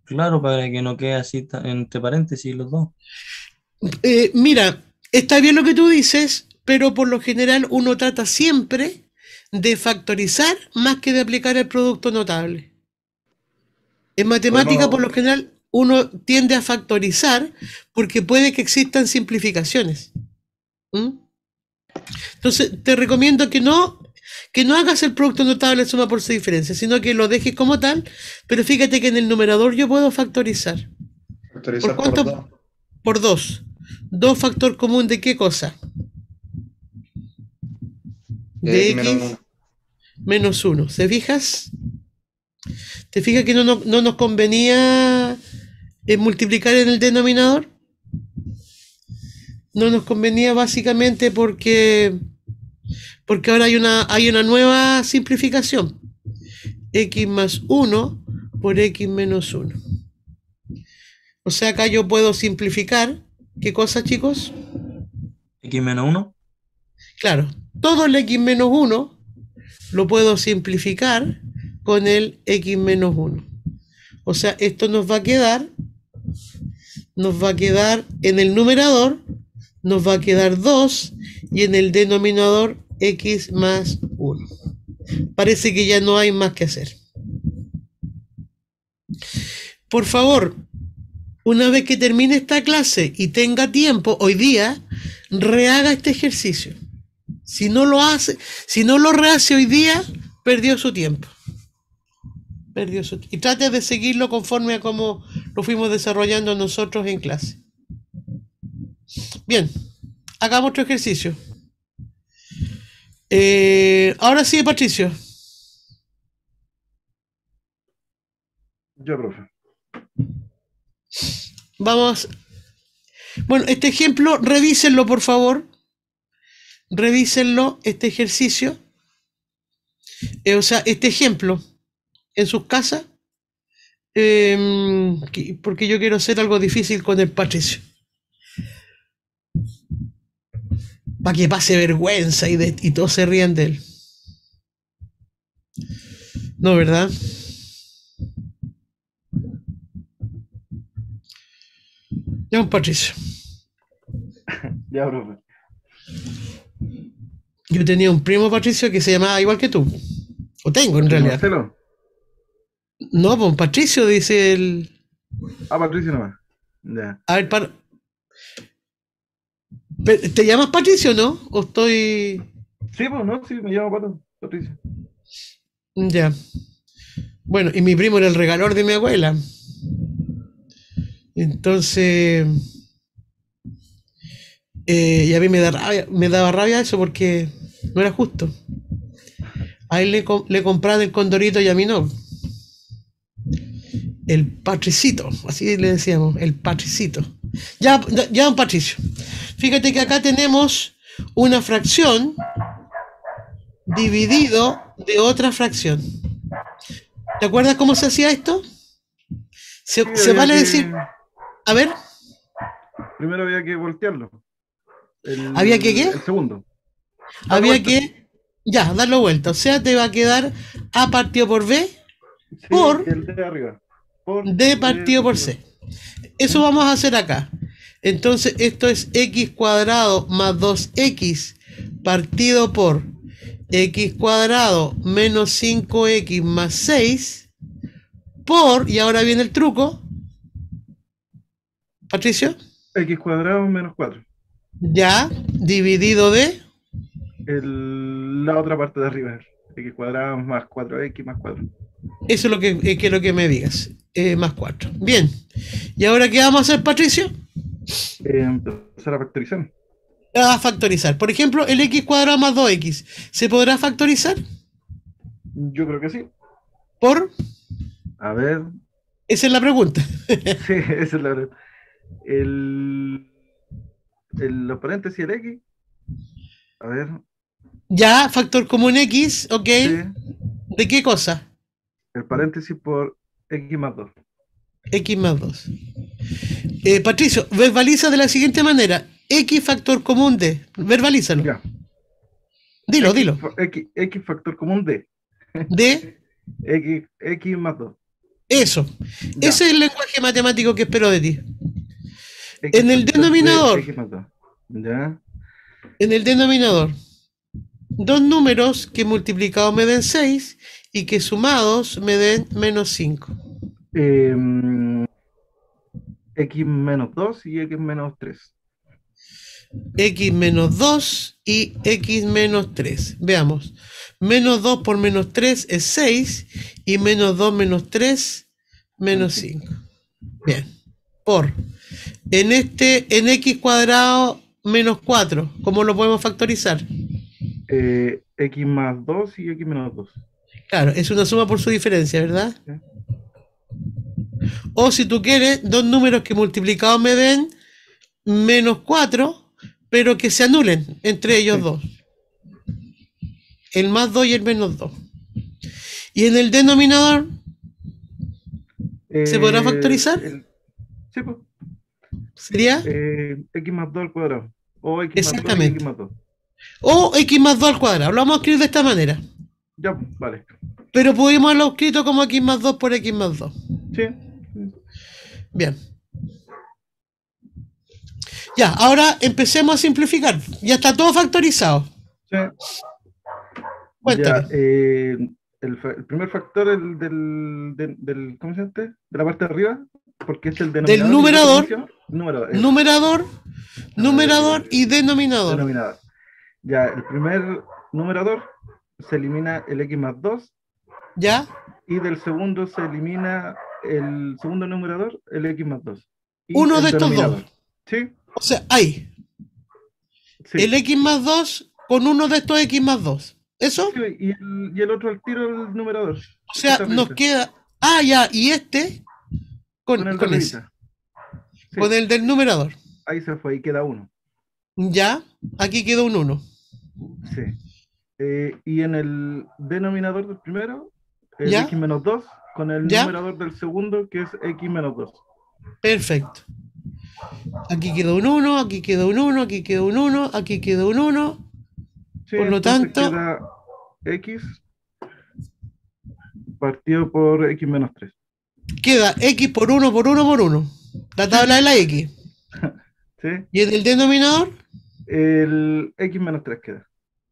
S4: Claro, para que no quede así entre paréntesis los dos.
S1: Eh, mira, está bien lo que tú dices, pero por lo general uno trata siempre de factorizar más que de aplicar el producto notable. En matemática, por lo general, uno tiende a factorizar porque puede que existan simplificaciones. ¿Mm? Entonces, te recomiendo que no, que no hagas el producto notable suma por su diferencia, sino que lo dejes como tal, pero fíjate que en el numerador yo puedo factorizar.
S2: Factorizar
S1: ¿Por
S2: por,
S1: cuánto?
S2: dos.
S1: Por dos. ¿Dos factor común de qué cosa? De
S2: X menos uno.
S1: menos 1. ¿Se fijas? ¿Te fijas que no, nos- no nos convenía eh, multiplicar en el denominador? No nos convenía básicamente porque, porque ahora hay una, hay una nueva simplificación. x más 1 por x menos 1. O sea, acá yo puedo simplificar. ¿Qué cosa, chicos?
S4: X menos 1.
S1: Claro, todo el x menos 1 lo puedo simplificar con el x menos 1. O sea, esto nos va a quedar, nos va a quedar en el numerador, nos va a quedar 2 y en el denominador x más 1. Parece que ya no hay más que hacer. Por favor, una vez que termine esta clase y tenga tiempo hoy día, rehaga este ejercicio. Si no lo hace, si no lo rehace hoy día, perdió su tiempo. Perdió su Y trate de seguirlo conforme a cómo lo fuimos desarrollando nosotros en clase. Bien, hagamos otro ejercicio. Eh, ahora sí, Patricio.
S8: Yo, profe.
S1: Vamos. Bueno, este ejemplo, revísenlo, por favor. Revísenlo, este ejercicio. Eh, o sea, este ejemplo en sus casas. em, que- porque yo quiero hacer algo difícil con el Patricio. Para que pase vergüenza y, de- y todos se rían de él. No, ¿verdad? Ya, un Patricio. <laughs>
S8: Ya, profe.
S1: Yo tenía un primo Patricio que se llamaba igual que tú. O tengo en realidad.
S8: Marcelo.
S1: No, pues Patricio dice el.
S8: Ah, Patricio nomás. Ya.
S1: A ver, para... ¿Te llamas Patricio o no? ¿O estoy.?
S8: Sí, pues, no, sí, me llamo Pato. Patricio.
S1: Ya. Bueno, y mi primo era el regalor de mi abuela. Entonces. eh, y a mí me, da rabia- me daba rabia eso porque no era justo. A él le, le compraban el condorito y a mí no. El patricito, así le decíamos, el patricito. Ya, ya, don Patricio. Fíjate que acá tenemos una fracción dividido de otra fracción. ¿Te acuerdas cómo se hacía esto? Se,
S8: Sí,
S1: se vale
S8: que-
S1: decir, a ver,
S8: Primero había que voltearlo. El-
S1: ¿Había que qué?
S8: El segundo.
S1: había
S8: vuelta.
S1: que, ya, darlo vuelta. O sea, te va a quedar A partido por B,
S8: Sí,
S1: por-
S8: El de arriba. Por
S1: D partido por C. Eso vamos a hacer acá. Entonces, esto es x cuadrado más 2x partido por x cuadrado menos 5x más 6 por, y ahora viene el truco. Patricio,
S8: X cuadrado menos 4.
S1: ya, dividido de,
S8: El, la otra parte de arriba. X cuadrado más 4X más 4.
S1: Eso es lo que eh, quiero que me digas, eh, más 4. Bien, ¿y ahora qué vamos a hacer, Patricio?
S8: Eh, empezar a factorizar.
S1: A factorizar. Por ejemplo, el x cuadrado más 2x, ¿se podrá factorizar?
S8: Yo creo que sí.
S1: Por,
S8: A ver.
S1: esa es la pregunta. <laughs>
S8: Sí, esa es la verdad. El, el, los paréntesis el X. A ver.
S1: Ya, factor común x, ok.
S8: sí,
S1: ¿De qué cosa?
S8: El paréntesis por X más 2.
S1: x más 2. Eh, Patricio, verbaliza de la siguiente manera. x factor común de. Verbalízalo.
S8: Ya.
S1: Dilo,
S8: X,
S1: dilo.
S8: X, X factor común de
S1: De <laughs>
S8: X, X más 2.
S1: eso.
S8: Ya.
S1: Ese es el lenguaje matemático que espero de ti.
S8: X
S1: en el
S8: de
S1: denominador.
S8: X más 2. Ya.
S1: En el denominador. Dos números que multiplicados me den 6 y que sumados me den menos 5.
S8: Em, X menos 2 y X menos 3.
S1: x menos 2 y x menos 3. Veamos. Menos 2 por menos 3 es 6 y menos 2 menos 3 menos 5. Bien. Por. En este, en x cuadrado menos 4, ¿cómo lo podemos factorizar?
S8: Eh, x más 2 y x menos 2.
S1: Claro, es una suma por su diferencia, ¿verdad? O si tú quieres, dos números que multiplicados me den menos 4, pero que se anulen entre ellos dos. El más 2 y el menos 2. Y en el denominador, ¿se podrá
S8: Eh,
S1: factorizar?
S8: el- sí, pues.
S1: ¿Sería?
S8: Eh, x más 2 al cuadrado. O x más 2 y
S1: Exactamente.
S8: x más 2.
S1: O x más 2 al cuadrado. Lo vamos a escribir de esta manera.
S8: Ya, vale.
S1: Pero pudimos haberlo escrito como x más 2 por x más 2.
S8: Sí.
S1: Bien. Ya, ahora empecemos a simplificar. Ya está todo factorizado.
S8: Sí. Ya, eh, el, primer factor el del, del, del- ¿cómo se llama este? De la parte de arriba, porque es el denominador. y el
S1: numerador.
S8: Numerador. eso.
S1: Numerador, numerador y denominador.
S8: Denominador. Ya, el primer numerador se elimina el x más 2
S1: ¿Ya?
S8: y del segundo se elimina el segundo numerador, el x más 2. Y
S1: Uno de estos dos.
S8: Sí,
S1: O sea, hay
S8: sí.
S1: el x más 2 con uno de estos x más 2. ¿Eso?
S8: Sí, y, el, y el otro al tiro el numerador.
S1: O sea, nos queda. Ah, ya, y este con,
S8: Con el
S1: con
S8: de
S1: ese,
S8: arribita. Sí,
S1: con el del numerador.
S8: Ahí se fue, ahí queda uno.
S1: Ya, aquí queda un 1.
S8: Sí. Eh, y en el denominador del primero, el
S1: ¿Ya?
S8: x menos 2, con el
S1: ¿Ya?
S8: numerador del segundo, que es x menos 2.
S1: Perfecto. Aquí queda un 1, aquí queda un 1, aquí queda un 1, aquí queda un 1.
S8: Sí,
S1: Por lo tanto-
S8: queda x partido por x menos 3.
S1: Queda x por 1 por 1 por 1. La tabla de la x. <laughs>
S8: ¿Sí?
S1: Y en el denominador,
S8: El x menos 3 queda.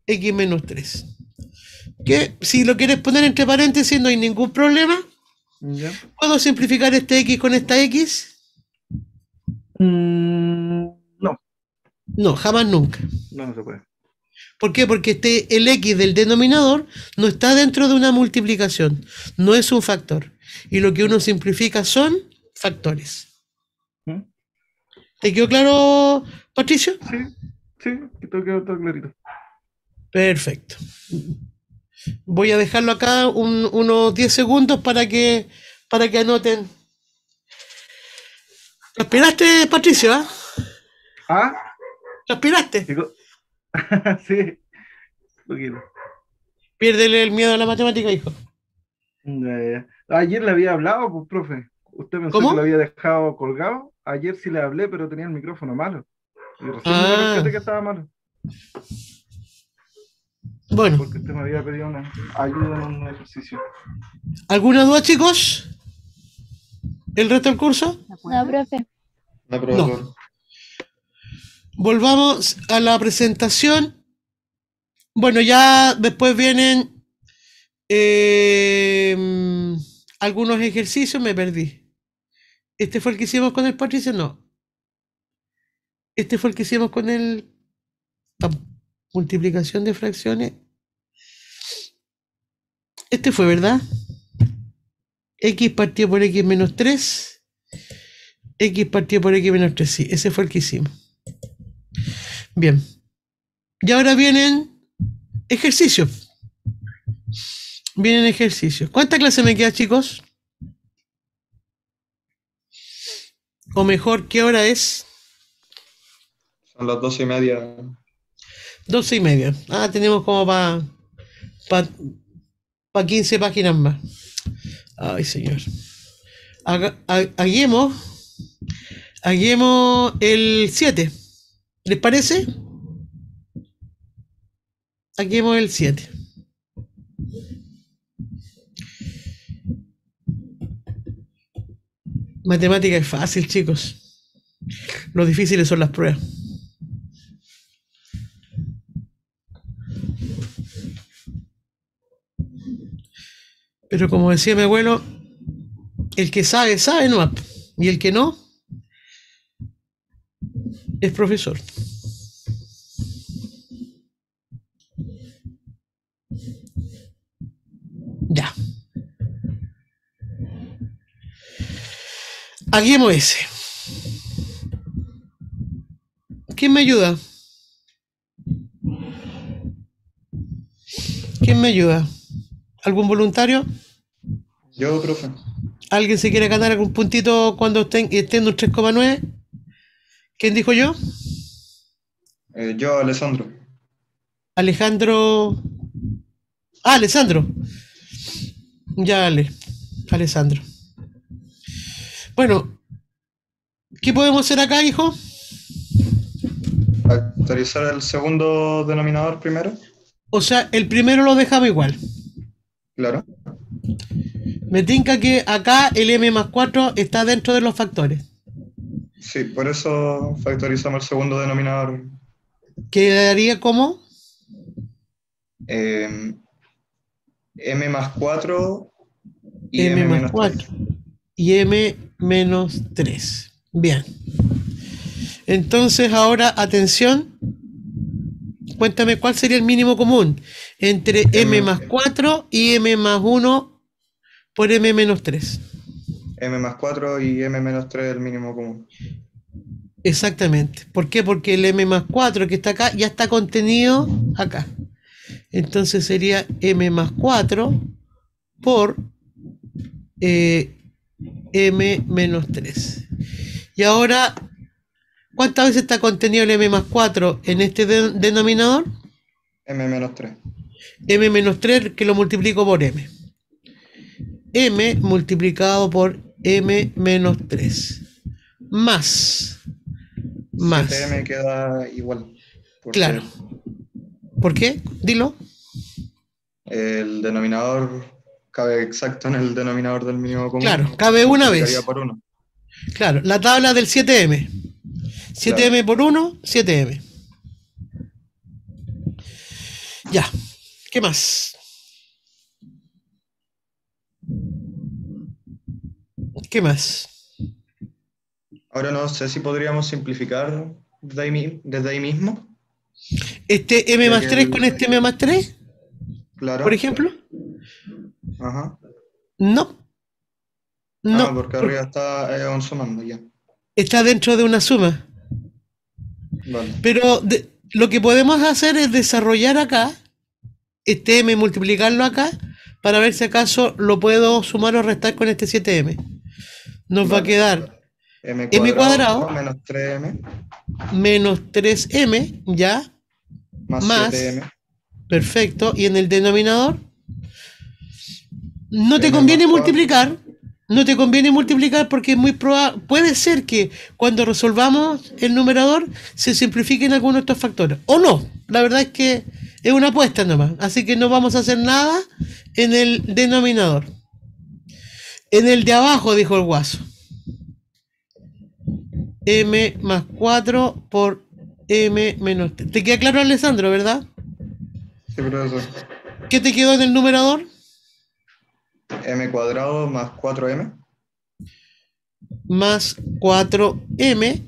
S1: X menos 3. Que si lo quieres poner entre paréntesis no hay ningún problema.
S8: ¿Ya?
S1: ¿Puedo simplificar este x con esta x?
S8: Mm, no,
S1: No, jamás nunca.
S8: no, no se puede.
S1: ¿Por qué? Porque este, el x del denominador no está dentro de una multiplicación, no es un factor. Y lo que uno simplifica son factores.
S8: ¿Mm?
S1: ¿Te quedó claro, Patricio?
S8: Sí, sí, que todo quedó todo clarito.
S1: Perfecto. Voy a dejarlo acá un- unos 10 segundos para que, para que anoten. ¿Lo esperaste, Patricio? ah?
S8: Ah,
S1: ¿Lo esperaste?
S8: chico. <laughs> sí, un poquito.
S1: Piérdele el miedo a la matemática, hijo.
S8: Ayer le había hablado, pues, profe. Usted pensó
S1: ¿Cómo?
S8: que lo había dejado colgado. Ayer sí le hablé, pero tenía el micrófono malo. Y recién me
S1: Ah.
S8: percaté que estaba malo.
S1: Bueno,
S8: Porque usted me había pedido una ayuda en un ejercicio.
S1: ¿alguna duda, chicos? ¿El resto del curso?
S5: No, profe.
S2: No, profesor.
S1: Volvamos a la presentación. Bueno, ya después vienen eh, algunos ejercicios, me perdí. ¿Este fue el que hicimos con el Patricio? No. ¿Este fue el que hicimos con el multiplicación de fracciones? Este fue, ¿verdad? X partido por X menos 3. X partido por X menos 3, sí, ese fue el que hicimos. Bien. Y ahora vienen ejercicios. Vienen ejercicios. ¿Cuánta clase me queda, chicos? O mejor, ¿qué hora es?
S2: Son las doce y media.
S1: Doce y media. Ah, tenemos como para pa, pa 15 páginas más. Ay, señor. Haga- ha- el 7. ¿Les parece? Haguemos el 7. Matemática es fácil, chicos. Lo difíciles son las pruebas. Pero como decía mi abuelo, el que sabe, sabe nomás. Y el que no, es profesor. Ya. Hagamos ese. ¿Quién me ayuda? ¿Quién me ayuda? ¿Algún voluntario?
S2: Yo, profe.
S1: ¿Alguien se quiere ganar algún puntito cuando estén, esté en un 3,9? ¿Quién dijo yo?
S2: Eh, yo, Alessandro.
S1: Alejandro. Ah, Alessandro. Ya, dale. Alessandro. Bueno, ¿qué podemos hacer acá, hijo?
S2: Factorizar el segundo denominador primero.
S1: O sea, el primero lo dejamos igual.
S2: Claro.
S1: Me tinca que acá el m más 4 está dentro de los factores.
S2: Sí, por eso factorizamos el segundo denominador.
S1: ¿Quedaría como?
S2: Eh, m más 4 y
S1: m,
S2: m,
S1: más
S2: menos
S1: 4 y m menos 3. Bien. Entonces ahora, atención. Cuéntame cuál sería el mínimo común entre m más 4 y m más 1 por m menos 3.
S2: m más 4 y m menos 3 es el mínimo común.
S1: Exactamente. ¿Por qué? Porque el m más 4 que está acá ya está contenido acá. Entonces sería m más 4 por eh, m menos 3. Y ahora, ¿cuántas veces está contenido el m más 4 en este de- denominador?
S2: m menos 3.
S1: m menos 3 que lo multiplico por m. m multiplicado por m menos 3. Más. Más.
S2: 7m queda igual. porque
S1: Claro. ¿Por qué? Dilo.
S2: El denominador cabe exacto en el denominador del mínimo común.
S1: Claro, cabe una vez.
S2: Por uno.
S1: Claro, la tabla del 7M. 7M por 1, 7M. Ya. ¿Qué más? ¿Qué más?
S2: Ahora no sé si podríamos simplificar desde ahí, mi- desde ahí mismo.
S1: ¿Este M más
S2: que
S1: 3
S2: el-
S1: con este M más 3?
S2: Claro.
S1: Por ejemplo.
S2: Ajá.
S1: No. No.
S2: Ah, porque arriba está eh, un sumando ya.
S1: Está dentro de una suma.
S2: Vale.
S1: Pero de- lo que podemos hacer es desarrollar acá, este M, multiplicarlo acá, para ver si acaso lo puedo sumar o restar con este 7M. Nos va a quedar
S2: M
S1: M
S2: cuadrado, menos 3M
S1: menos 3M, ¿ya?
S2: más,
S1: Más.
S2: 7M.
S1: Perfecto. Y en el denominador, no te conviene multiplicar. No te conviene multiplicar porque es muy probable. Puede ser que cuando resolvamos el numerador se simplifiquen algunos de estos factores. O no. La verdad es que es una apuesta nomás. Así que no vamos a hacer nada en el denominador. En el de abajo, dijo el guaso. M más 4 por M menos 3. ¿Te queda claro, Alessandro, verdad?
S2: Sí, profesor.
S1: ¿Qué te quedó en el numerador?
S2: M cuadrado más 4M.
S1: Más 4M.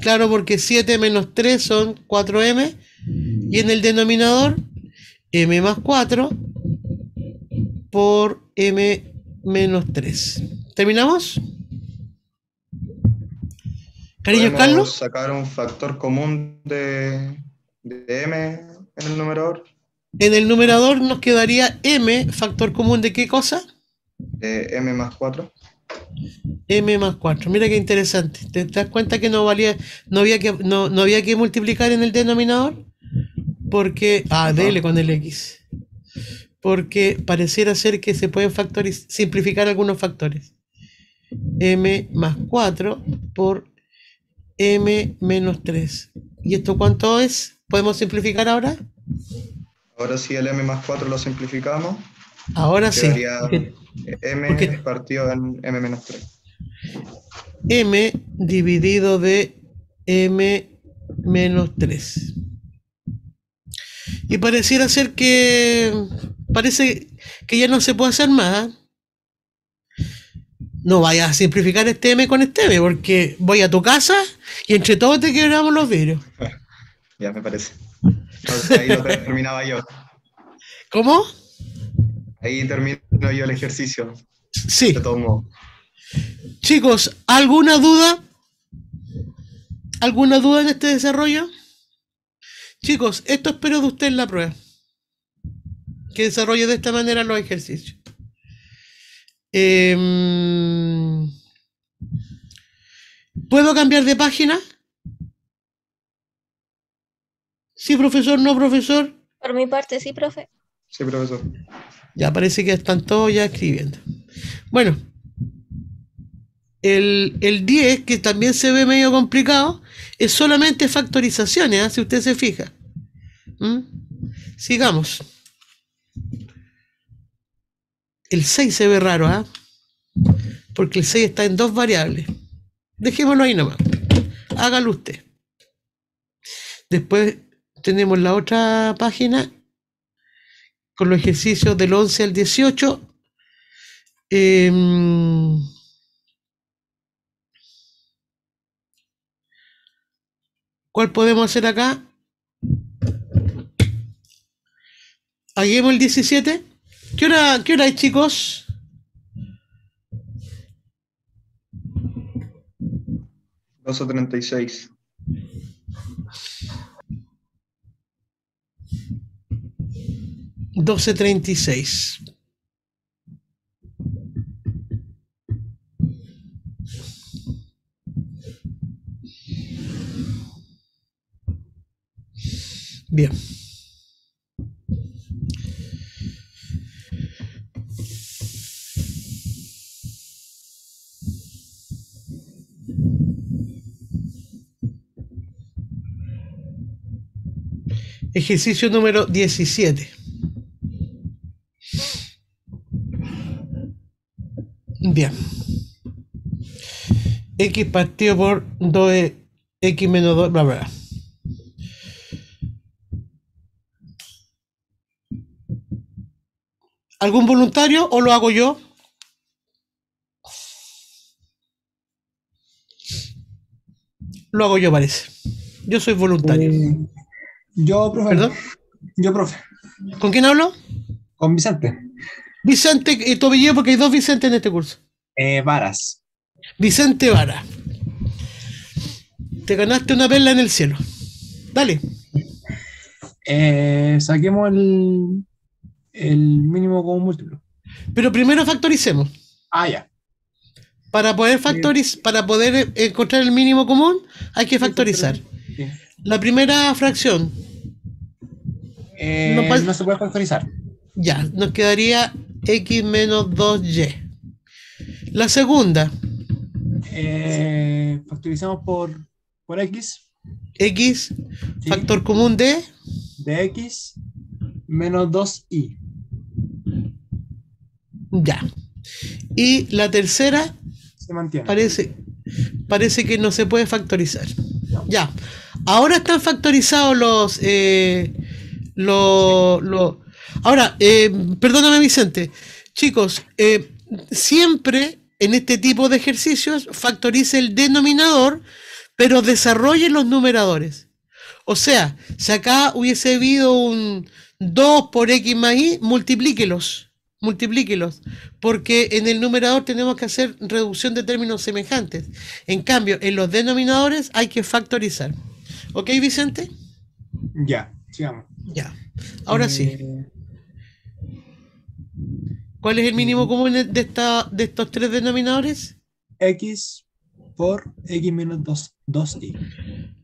S1: Claro, porque 7 menos 3 son 4M. Y en el denominador, M más 4 por M menos 3. ¿Terminamos? Cariño,
S2: Podemos
S1: Carlos.
S2: sacar un factor común de, de M en el numerador.
S1: En el numerador nos quedaría M, factor común de qué cosa?
S2: De M más 4.
S1: M más 4. Mira qué interesante. ¿Te, das cuenta que no valía, no había que, no, no había que multiplicar en el denominador? Porque, ah, dele con el X. Porque pareciera ser que se pueden factoriz- simplificar algunos factores. M más 4 por M menos 3. ¿Y esto cuánto es? ¿Podemos simplificar ahora?
S2: Ahora sí el M más 4 lo simplificamos.
S1: Ahora sí. Porque-
S2: M
S1: porque-
S2: partido en M menos 3.
S1: m dividido de m menos 3. Y pareciera ser que parece que ya no se puede hacer más. ¿ah? No vayas a simplificar este m con este m, porque voy a tu casa y entre todos te quebramos los vidrios. <laughs>
S2: Ya me parece. Entonces ahí lo terminaba yo.
S1: ¿Cómo?
S2: Ahí termino yo el ejercicio.
S1: Sí.
S2: De modos.
S1: Chicos, ¿alguna duda? ¿Alguna duda en este desarrollo? Chicos, esto espero de usted en la prueba. Que desarrolle de esta manera los ejercicios. Em, ¿Puedo cambiar de página? Sí, profesor, no, profesor.
S6: Por mi parte, sí, profe.
S2: Sí, profesor.
S1: Ya parece que están todos ya escribiendo. Bueno, el, el 10, que también se ve medio complicado, es solamente factorizaciones, ¿ah? si usted se fija. ¿Mm? Sigamos. El 6 se ve raro, ¿ah? Porque el 6 está en dos variables. Dejémoslo ahí nomás. Hágalo usted. Después tenemos la otra página con los ejercicios del 11 al 18. Em, ¿Cuál podemos hacer acá? Hagamos el 17. ¿Qué hora, qué hora hay, chicos?
S2: Doce treinta y seis.
S1: Doce treinta y seis. Bien. Ejercicio número 17. Bien. X partido por 2 X menos 2, bla, bla. ¿Algún voluntario o lo hago yo? Lo hago yo, parece. Yo soy voluntario.
S11: Yo, profe.
S1: ¿Perdón?
S11: Yo, profe.
S1: ¿Con quién hablo?
S11: Con Vicente.
S1: Vicente eh, Tobillero, porque hay dos Vicente en este curso.
S11: Eh, Varas.
S1: Vicente Vara. Te ganaste una perla en el cielo. Dale.
S11: Eh, saquemos el, el mínimo común múltiplo.
S1: Pero primero factoricemos.
S11: Ah, ya.
S1: Para poder factoriz para poder eh, encontrar el mínimo común, hay que factorizar.
S11: Sí.
S1: La primera fracción,
S11: Eh,
S1: No
S11: se puede factorizar.
S1: ya, nos quedaría x menos 2y. La segunda,
S11: Eh, factorizamos por, por x
S1: x,
S11: Sí.
S1: factor común de,
S11: de x menos 2y.
S1: ya. Y la tercera,
S11: Se mantiene.
S1: parece, parece que no se puede factorizar. Ya. Ahora están factorizados los. eh, Ahora, eh, perdóname, Vicente. Chicos, eh, siempre en este tipo de ejercicios factorice el denominador, pero desarrolle los numeradores. O sea, si acá hubiese habido un 2 por x más y, multiplíquelos. Multiplíquelos. Porque en el numerador tenemos que hacer reducción de términos semejantes. En cambio, en los denominadores hay que factorizar. ¿Ok, Vicente?
S11: Ya, sigamos.
S1: Ya. Ahora sí.
S11: Eh,
S1: ¿Cuál es el mínimo común de, esta, de estos tres denominadores?
S11: x por x menos 2, 2y.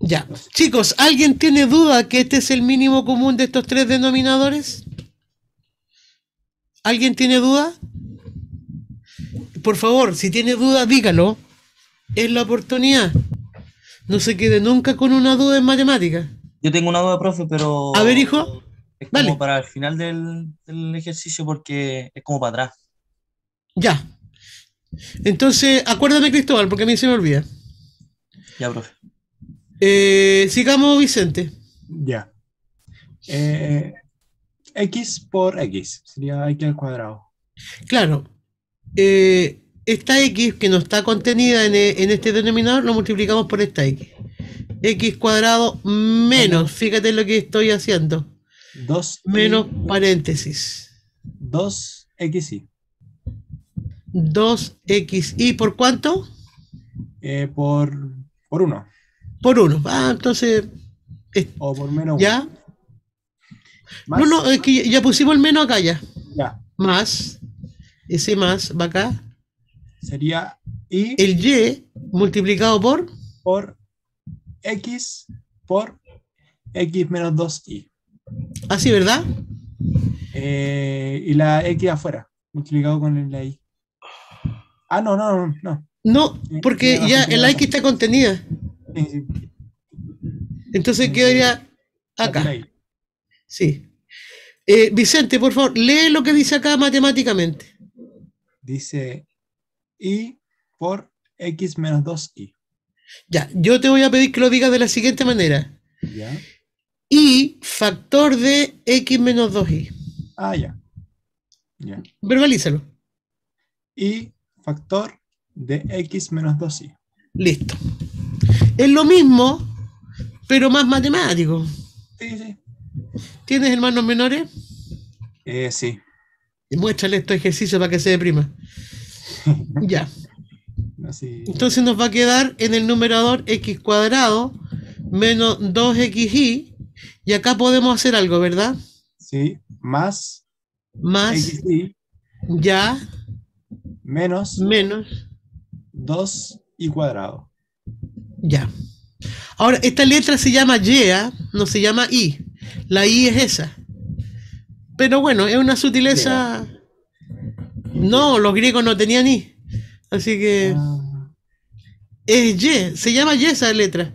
S1: Ya. Chicos, ¿alguien tiene duda que este es el mínimo común de estos tres denominadores? ¿Alguien tiene duda? Por favor, si tiene duda, dígalo. Es la oportunidad. No se quede nunca con una duda en matemáticas.
S4: Yo tengo una duda, profe, pero.
S1: A ver, hijo.
S4: Es
S1: Dale.
S4: como para el final del, del ejercicio porque es como para atrás.
S1: Ya. Entonces, acuérdame, Cristóbal, porque a mí se me olvida.
S4: Ya, profe.
S1: Eh, sigamos, Vicente.
S11: Ya. Eh, x por x sería x al cuadrado.
S1: Claro. eh, esta x que no está contenida en, e- en este denominador lo multiplicamos por esta x. x cuadrado menos, fíjate lo que estoy haciendo,
S11: 2
S1: menos paréntesis.
S11: 2xy.
S1: 2xy, ¿por cuánto?
S11: Eh, por, por 1.
S1: Por 1. Ah, entonces.
S11: O por menos
S1: ¿Ya?
S11: Más.
S1: No, no, es que ya pusimos el menos acá ya.
S11: Ya.
S1: Más. Ese más va acá.
S11: Sería y.
S1: El y multiplicado por.
S11: Por x por x menos 2y.
S1: Así, ¿verdad?
S11: Eh, y la x afuera, multiplicado con la y. Ah, no, no, no. No,
S1: No, porque
S11: tiene
S1: ya el x está contenida.
S11: Sí, sí.
S1: Entonces quedaría acá. Sí. Eh, Vicente, por favor, lee lo que dice acá matemáticamente.
S11: Dice y por x menos 2y.
S1: Ya, yo te voy a pedir que lo digas de la siguiente manera.
S11: ¿Ya?
S1: Y factor de x menos 2y.
S11: Ah, ya. Ya.
S1: Verbalízalo.
S11: Y factor de x menos 2y.
S1: Listo. Es lo mismo, pero más matemático.
S11: Sí, sí.
S1: ¿Tienes hermanos menores?
S11: Eh, sí.
S1: Y muéstrale estos ejercicios para que se deprima. <laughs> ya.
S11: Así.
S1: Entonces nos va a quedar en el numerador x cuadrado menos 2xy. Y acá podemos hacer algo, ¿verdad?
S11: Sí. Más
S1: Más
S11: xy
S1: ya
S11: menos
S1: menos
S11: 2y cuadrado.
S1: ya. Ahora, esta letra se llama Y, no se llama I. La I es esa. Pero bueno, es una sutileza. No, los griegos no tenían I. Así que
S11: Ah,
S1: es Y, se llama Y esa letra.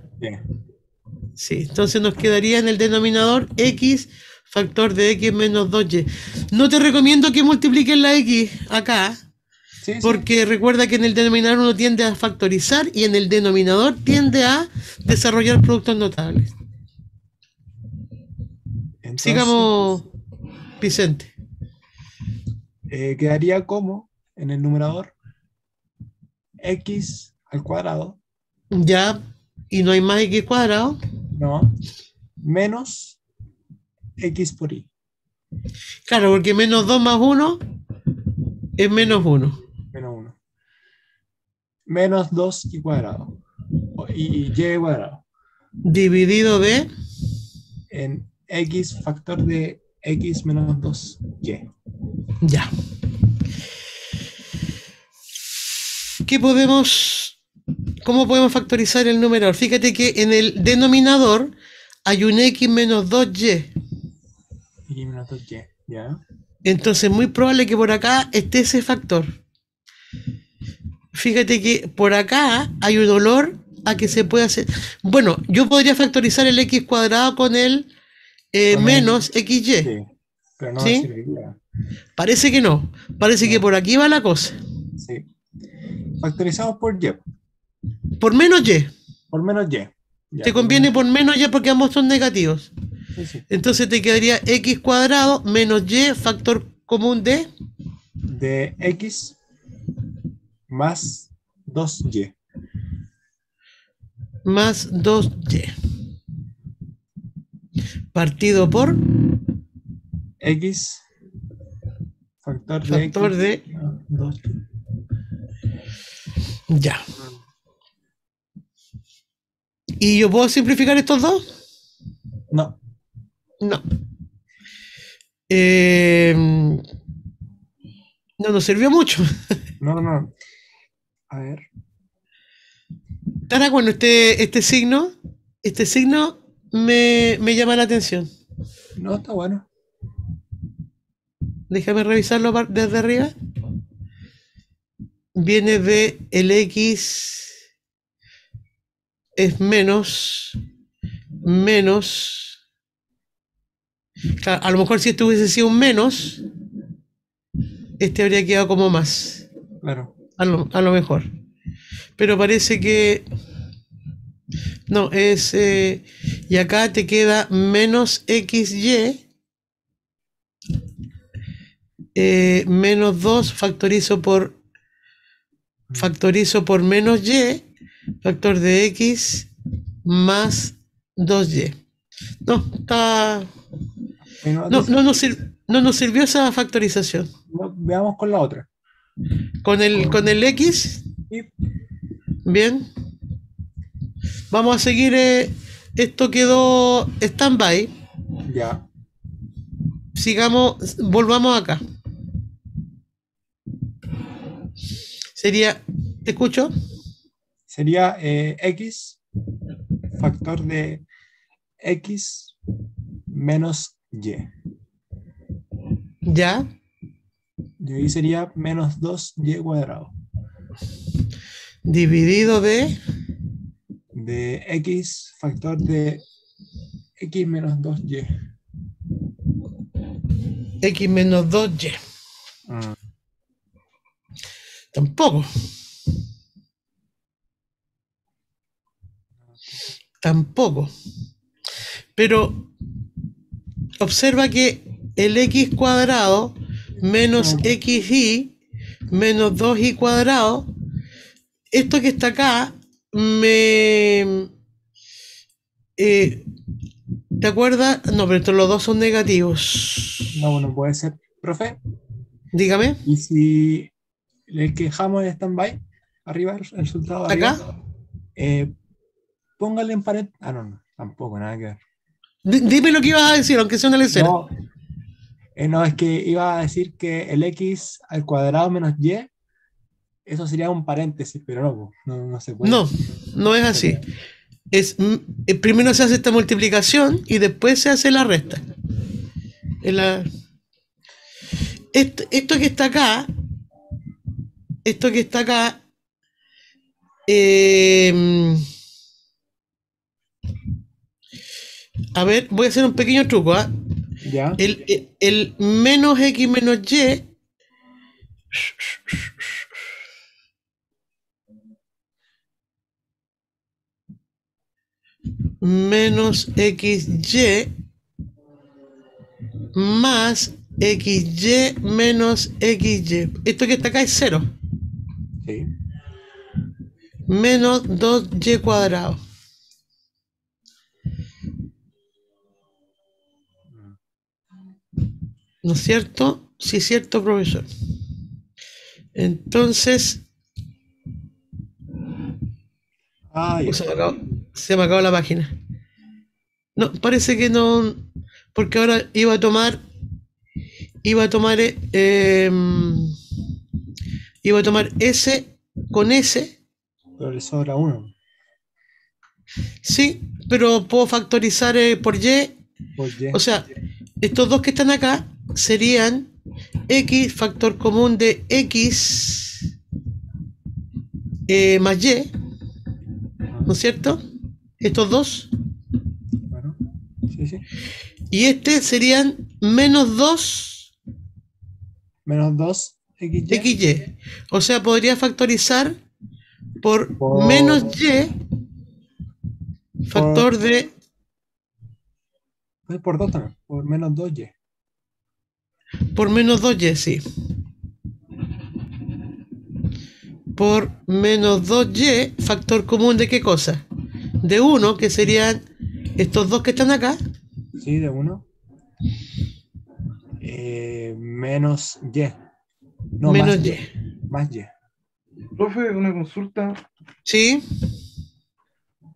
S1: Sí, entonces nos quedaría en el denominador x factor de x menos 2y. No te recomiendo que multipliques la x acá,
S11: Sí, sí.
S1: porque recuerda que en el denominador uno tiende a factorizar y en el denominador tiende a desarrollar productos notables.
S11: Entonces,
S1: Sigamos, Vicente.
S11: Eh, quedaría como en el numerador x al cuadrado,
S1: Ya, y no hay más x cuadrado.
S11: no, menos x por y.
S1: Claro, porque menos 2 más 1 es menos 1.
S11: Menos 1. Menos 2y cuadrado. O- Y y cuadrado.
S1: Dividido de
S11: En x factor de x menos 2y.
S1: Ya. ¿Qué podemos, cómo podemos factorizar el numerador? Fíjate que en el denominador hay un x menos 2y.
S11: y menos 2y. ¿Ya?
S1: Entonces es muy probable que por acá esté ese factor. Fíjate que por acá hay un olor a que se puede hacer. Bueno, yo podría factorizar el x cuadrado con el eh, menos xy.
S11: Sí. Pero no
S1: ¿Sí? Parece que no. Parece que por aquí va la cosa.
S11: Sí. Factorizamos por y.
S1: Por menos y.
S11: Por menos y. Ya,
S1: Te conviene
S11: menos-
S1: por menos y porque ambos son negativos.
S11: Sí, sí.
S1: Entonces te quedaría x cuadrado menos y factor común de
S11: De x más 2y.
S1: más 2y. Partido por
S11: x factor de
S1: factor
S11: x
S1: de
S11: más 2y.
S1: ya. ¿Y yo puedo simplificar estos dos?
S11: No.
S1: No. Eh, no nos sirvió mucho.
S11: No, <laughs> no, no. A ver.
S1: Ahora, bueno, este, este signo, este signo me, me llama la atención.
S11: No, está bueno.
S1: Déjame revisarlo desde arriba. Viene de el X es menos, menos. A lo mejor si esto hubiese sido un menos, este habría quedado como más.
S11: Claro.
S1: A lo, a lo mejor. Pero parece que. No, es. eh, y acá te queda menos XY. eh, menos 2 factorizo por. Factorizo por menos Y. Factor de X más 2Y. No, está. No, no, nos sir- no nos sirvió esa factorización.
S11: No, veamos con la otra.
S1: Con el, con el X. Bien. Vamos a seguir. eh, esto quedó stand-by.
S11: Ya.
S1: Sigamos, volvamos acá. Sería, ¿te escucho?
S11: Sería eh, X factor de X menos Y.
S1: Ya.
S11: Y ahí sería menos 2Y cuadrado.
S1: Dividido de.
S11: De X factor de X menos 2Y.
S1: X menos 2Y.
S11: Mm.
S1: Tampoco. Tampoco. Pero observa que el x cuadrado menos xy menos 2y cuadrado, esto que está acá, me... eh, ¿Te acuerdas? No, pero estos los dos son negativos.
S11: No, bueno, puede ser. Profe,
S1: Dígame.
S11: y si le quejamos en stand-by, arriba, el resultado
S1: ¿Acá?
S11: arriba, eh, póngale en pared. Ah, no, no, tampoco, nada que ver.
S1: Di- Dime lo que ibas a decir, aunque sea una lecera.
S11: No, eh, no, es que iba a decir que el x al cuadrado menos y, eso sería un paréntesis, pero no, no, no se puede.
S1: No, no es así. Es, mm, eh, primero se hace esta multiplicación y después se hace la resta. La- esto, esto que está acá, esto que está acá, eh, a ver, voy a hacer un pequeño truco. ¿ah?
S11: Ya.
S1: El, el- el menos x menos y menos xy más xy menos xy. Esto que está acá es cero.
S11: Sí.
S1: Menos 2y cuadrado. ¿No es cierto? Sí, es cierto, profesor. Entonces,
S11: Ah, ya.
S1: Se, me acabó, se me acabó la página. No, parece que no, porque ahora iba a tomar, iba a tomar, eh, em, iba a tomar S con S,
S11: Pero le sobra uno.
S1: sí, pero puedo factorizar eh, por Y,
S11: Por y.
S1: o sea, estos dos que están acá serían X factor común de X eh, más Y, ¿no es cierto? Estos dos.
S11: Claro. Sí, sí.
S1: Y este serían menos 2
S11: Menos 2 XY.
S1: XY. O sea, podría factorizar por
S11: Por-
S1: menos Y factor de
S11: Pues por 2 también. Por menos 2Y.
S1: por menos 2Y, sí. Por menos 2Y, factor común de qué cosa? De 1, que serían estos dos que están acá,
S11: Sí, de 1. Eh, menos Y. No,
S1: menos
S11: más
S1: Y.
S11: Más Y.
S8: Profe, una consulta.
S1: ¿Sí?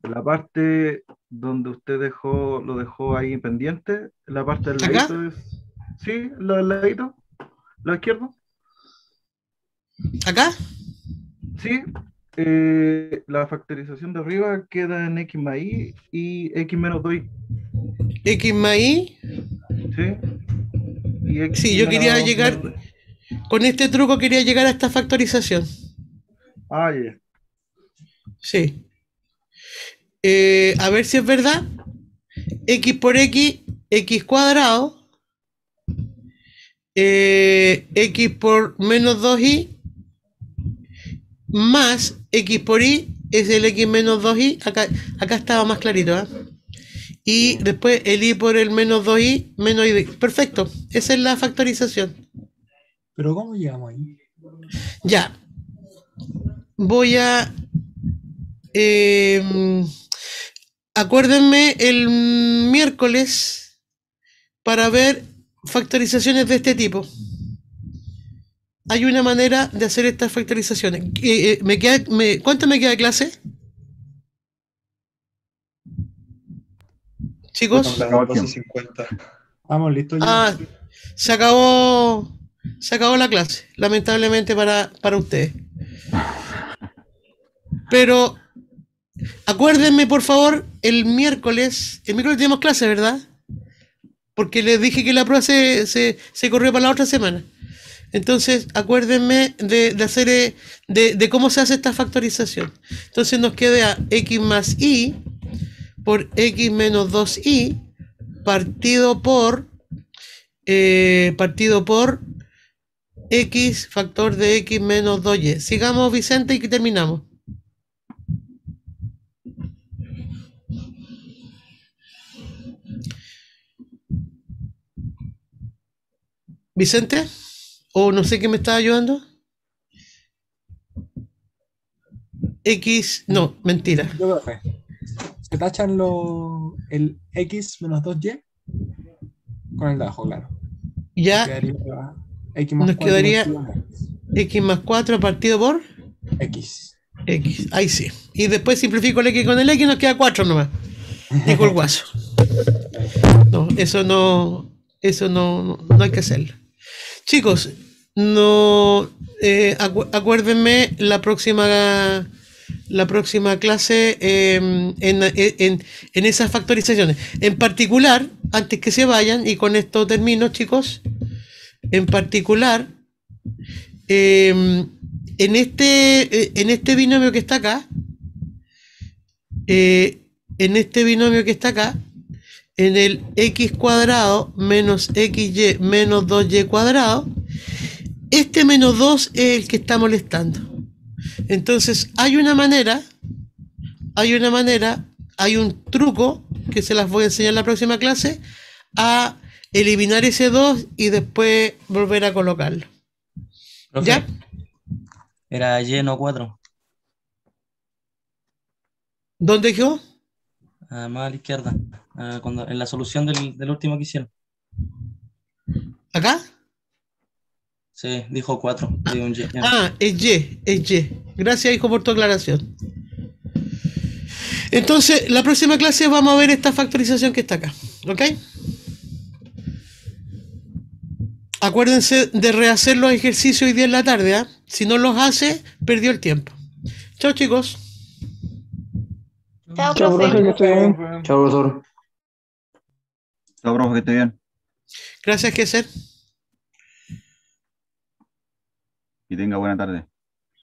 S8: La parte donde usted dejó, lo dejó ahí pendiente, la parte del
S1: ¿Acá?
S8: ladito es. Sí, la del ladito, la izquierda.
S1: ¿Acá?
S8: Sí, eh, la factorización de arriba queda en x más y y x menos 2y.
S1: X más Y.
S8: ¿Sí? Y x
S1: Sí, yo quería llegar, con este truco quería llegar a esta factorización.
S8: Ah, ya.
S1: Sí. Eh, a ver si es verdad. X por X, X cuadrado. eh, X por menos 2Y. Más X por Y es el X menos 2Y. Acá, acá estaba más clarito. ¿ah? Y después el Y por el menos 2Y menos Y. Perfecto. Esa es la factorización.
S11: Pero ¿cómo llegamos ahí?
S1: Ya. Voy a. eh, acuérdenme el miércoles. para ver factorizaciones de este tipo. Hay una manera de hacer estas factorizaciones. Eh, eh, ¿me queda, me, ¿Cuánto me queda de clase? Chicos.
S11: Vamos, listo.
S1: Ah, se acabó. Se acabó la clase, lamentablemente para, para ustedes. Pero acuérdenme, por favor, el miércoles. El miércoles tenemos clase, ¿verdad? Porque les dije que la prueba se, se, se corrió para la otra semana. Entonces, acuérdenme de, hacer eh, de, cómo se hace esta factorización. Entonces nos queda x más y por x menos 2y partido por eh, partido por x factor de x menos 2y. Sigamos, Vicente, y terminamos. Vicente, o no sé qué me está ayudando. X, no, mentira.
S11: Yo creo Se tachan lo, el X menos 2Y con el de abajo, claro.
S1: Ya.
S11: Quedaría X más
S1: Nos
S11: 4
S1: quedaría X más 4 partido por
S11: X.
S1: X. Ahí sí. Y después simplifico el X con el X, nos queda 4 nomás. Dijo el guaso. <laughs> No, eso no, eso no, no hay que hacerlo. Chicos, no eh, acu- acuérdenme la próxima la próxima clase eh, en, en- en esas factorizaciones. En particular, antes que se vayan, y con esto termino, chicos, en particular, eh, en, este, eh, en este binomio que está acá, eh, en este binomio que está acá, en el x cuadrado menos xy menos 2y cuadrado, este menos 2 es el que está molestando. Entonces, hay una manera, hay una manera, hay un truco que se las voy a enseñar en la próxima clase, a eliminar ese 2 y después volver a colocarlo.
S4: Profe,
S1: ¿Ya?
S4: Era Y, no 4.
S1: ¿Dónde quedó?
S4: Ah, más a la izquierda. Ah, cuando, en la solución del, del último que hicieron.
S1: ¿Acá?
S4: Sí, dijo 4. un Y.
S1: Ah, es Y, es Y. Gracias, hijo, por tu aclaración. Entonces, la próxima clase vamos a ver esta factorización que está acá. ¿Ok? Acuérdense de rehacer los ejercicios hoy día en la tarde. ¿ah? Si no los hace, perdió el tiempo. Chao, chicos.
S6: Chao,
S9: Chao,
S6: profe.
S9: profe, que esté bien.
S12: Chao, profesor.
S13: Chao, profe, que esté bien.
S1: Gracias, Geser.
S13: Y tenga buena tarde.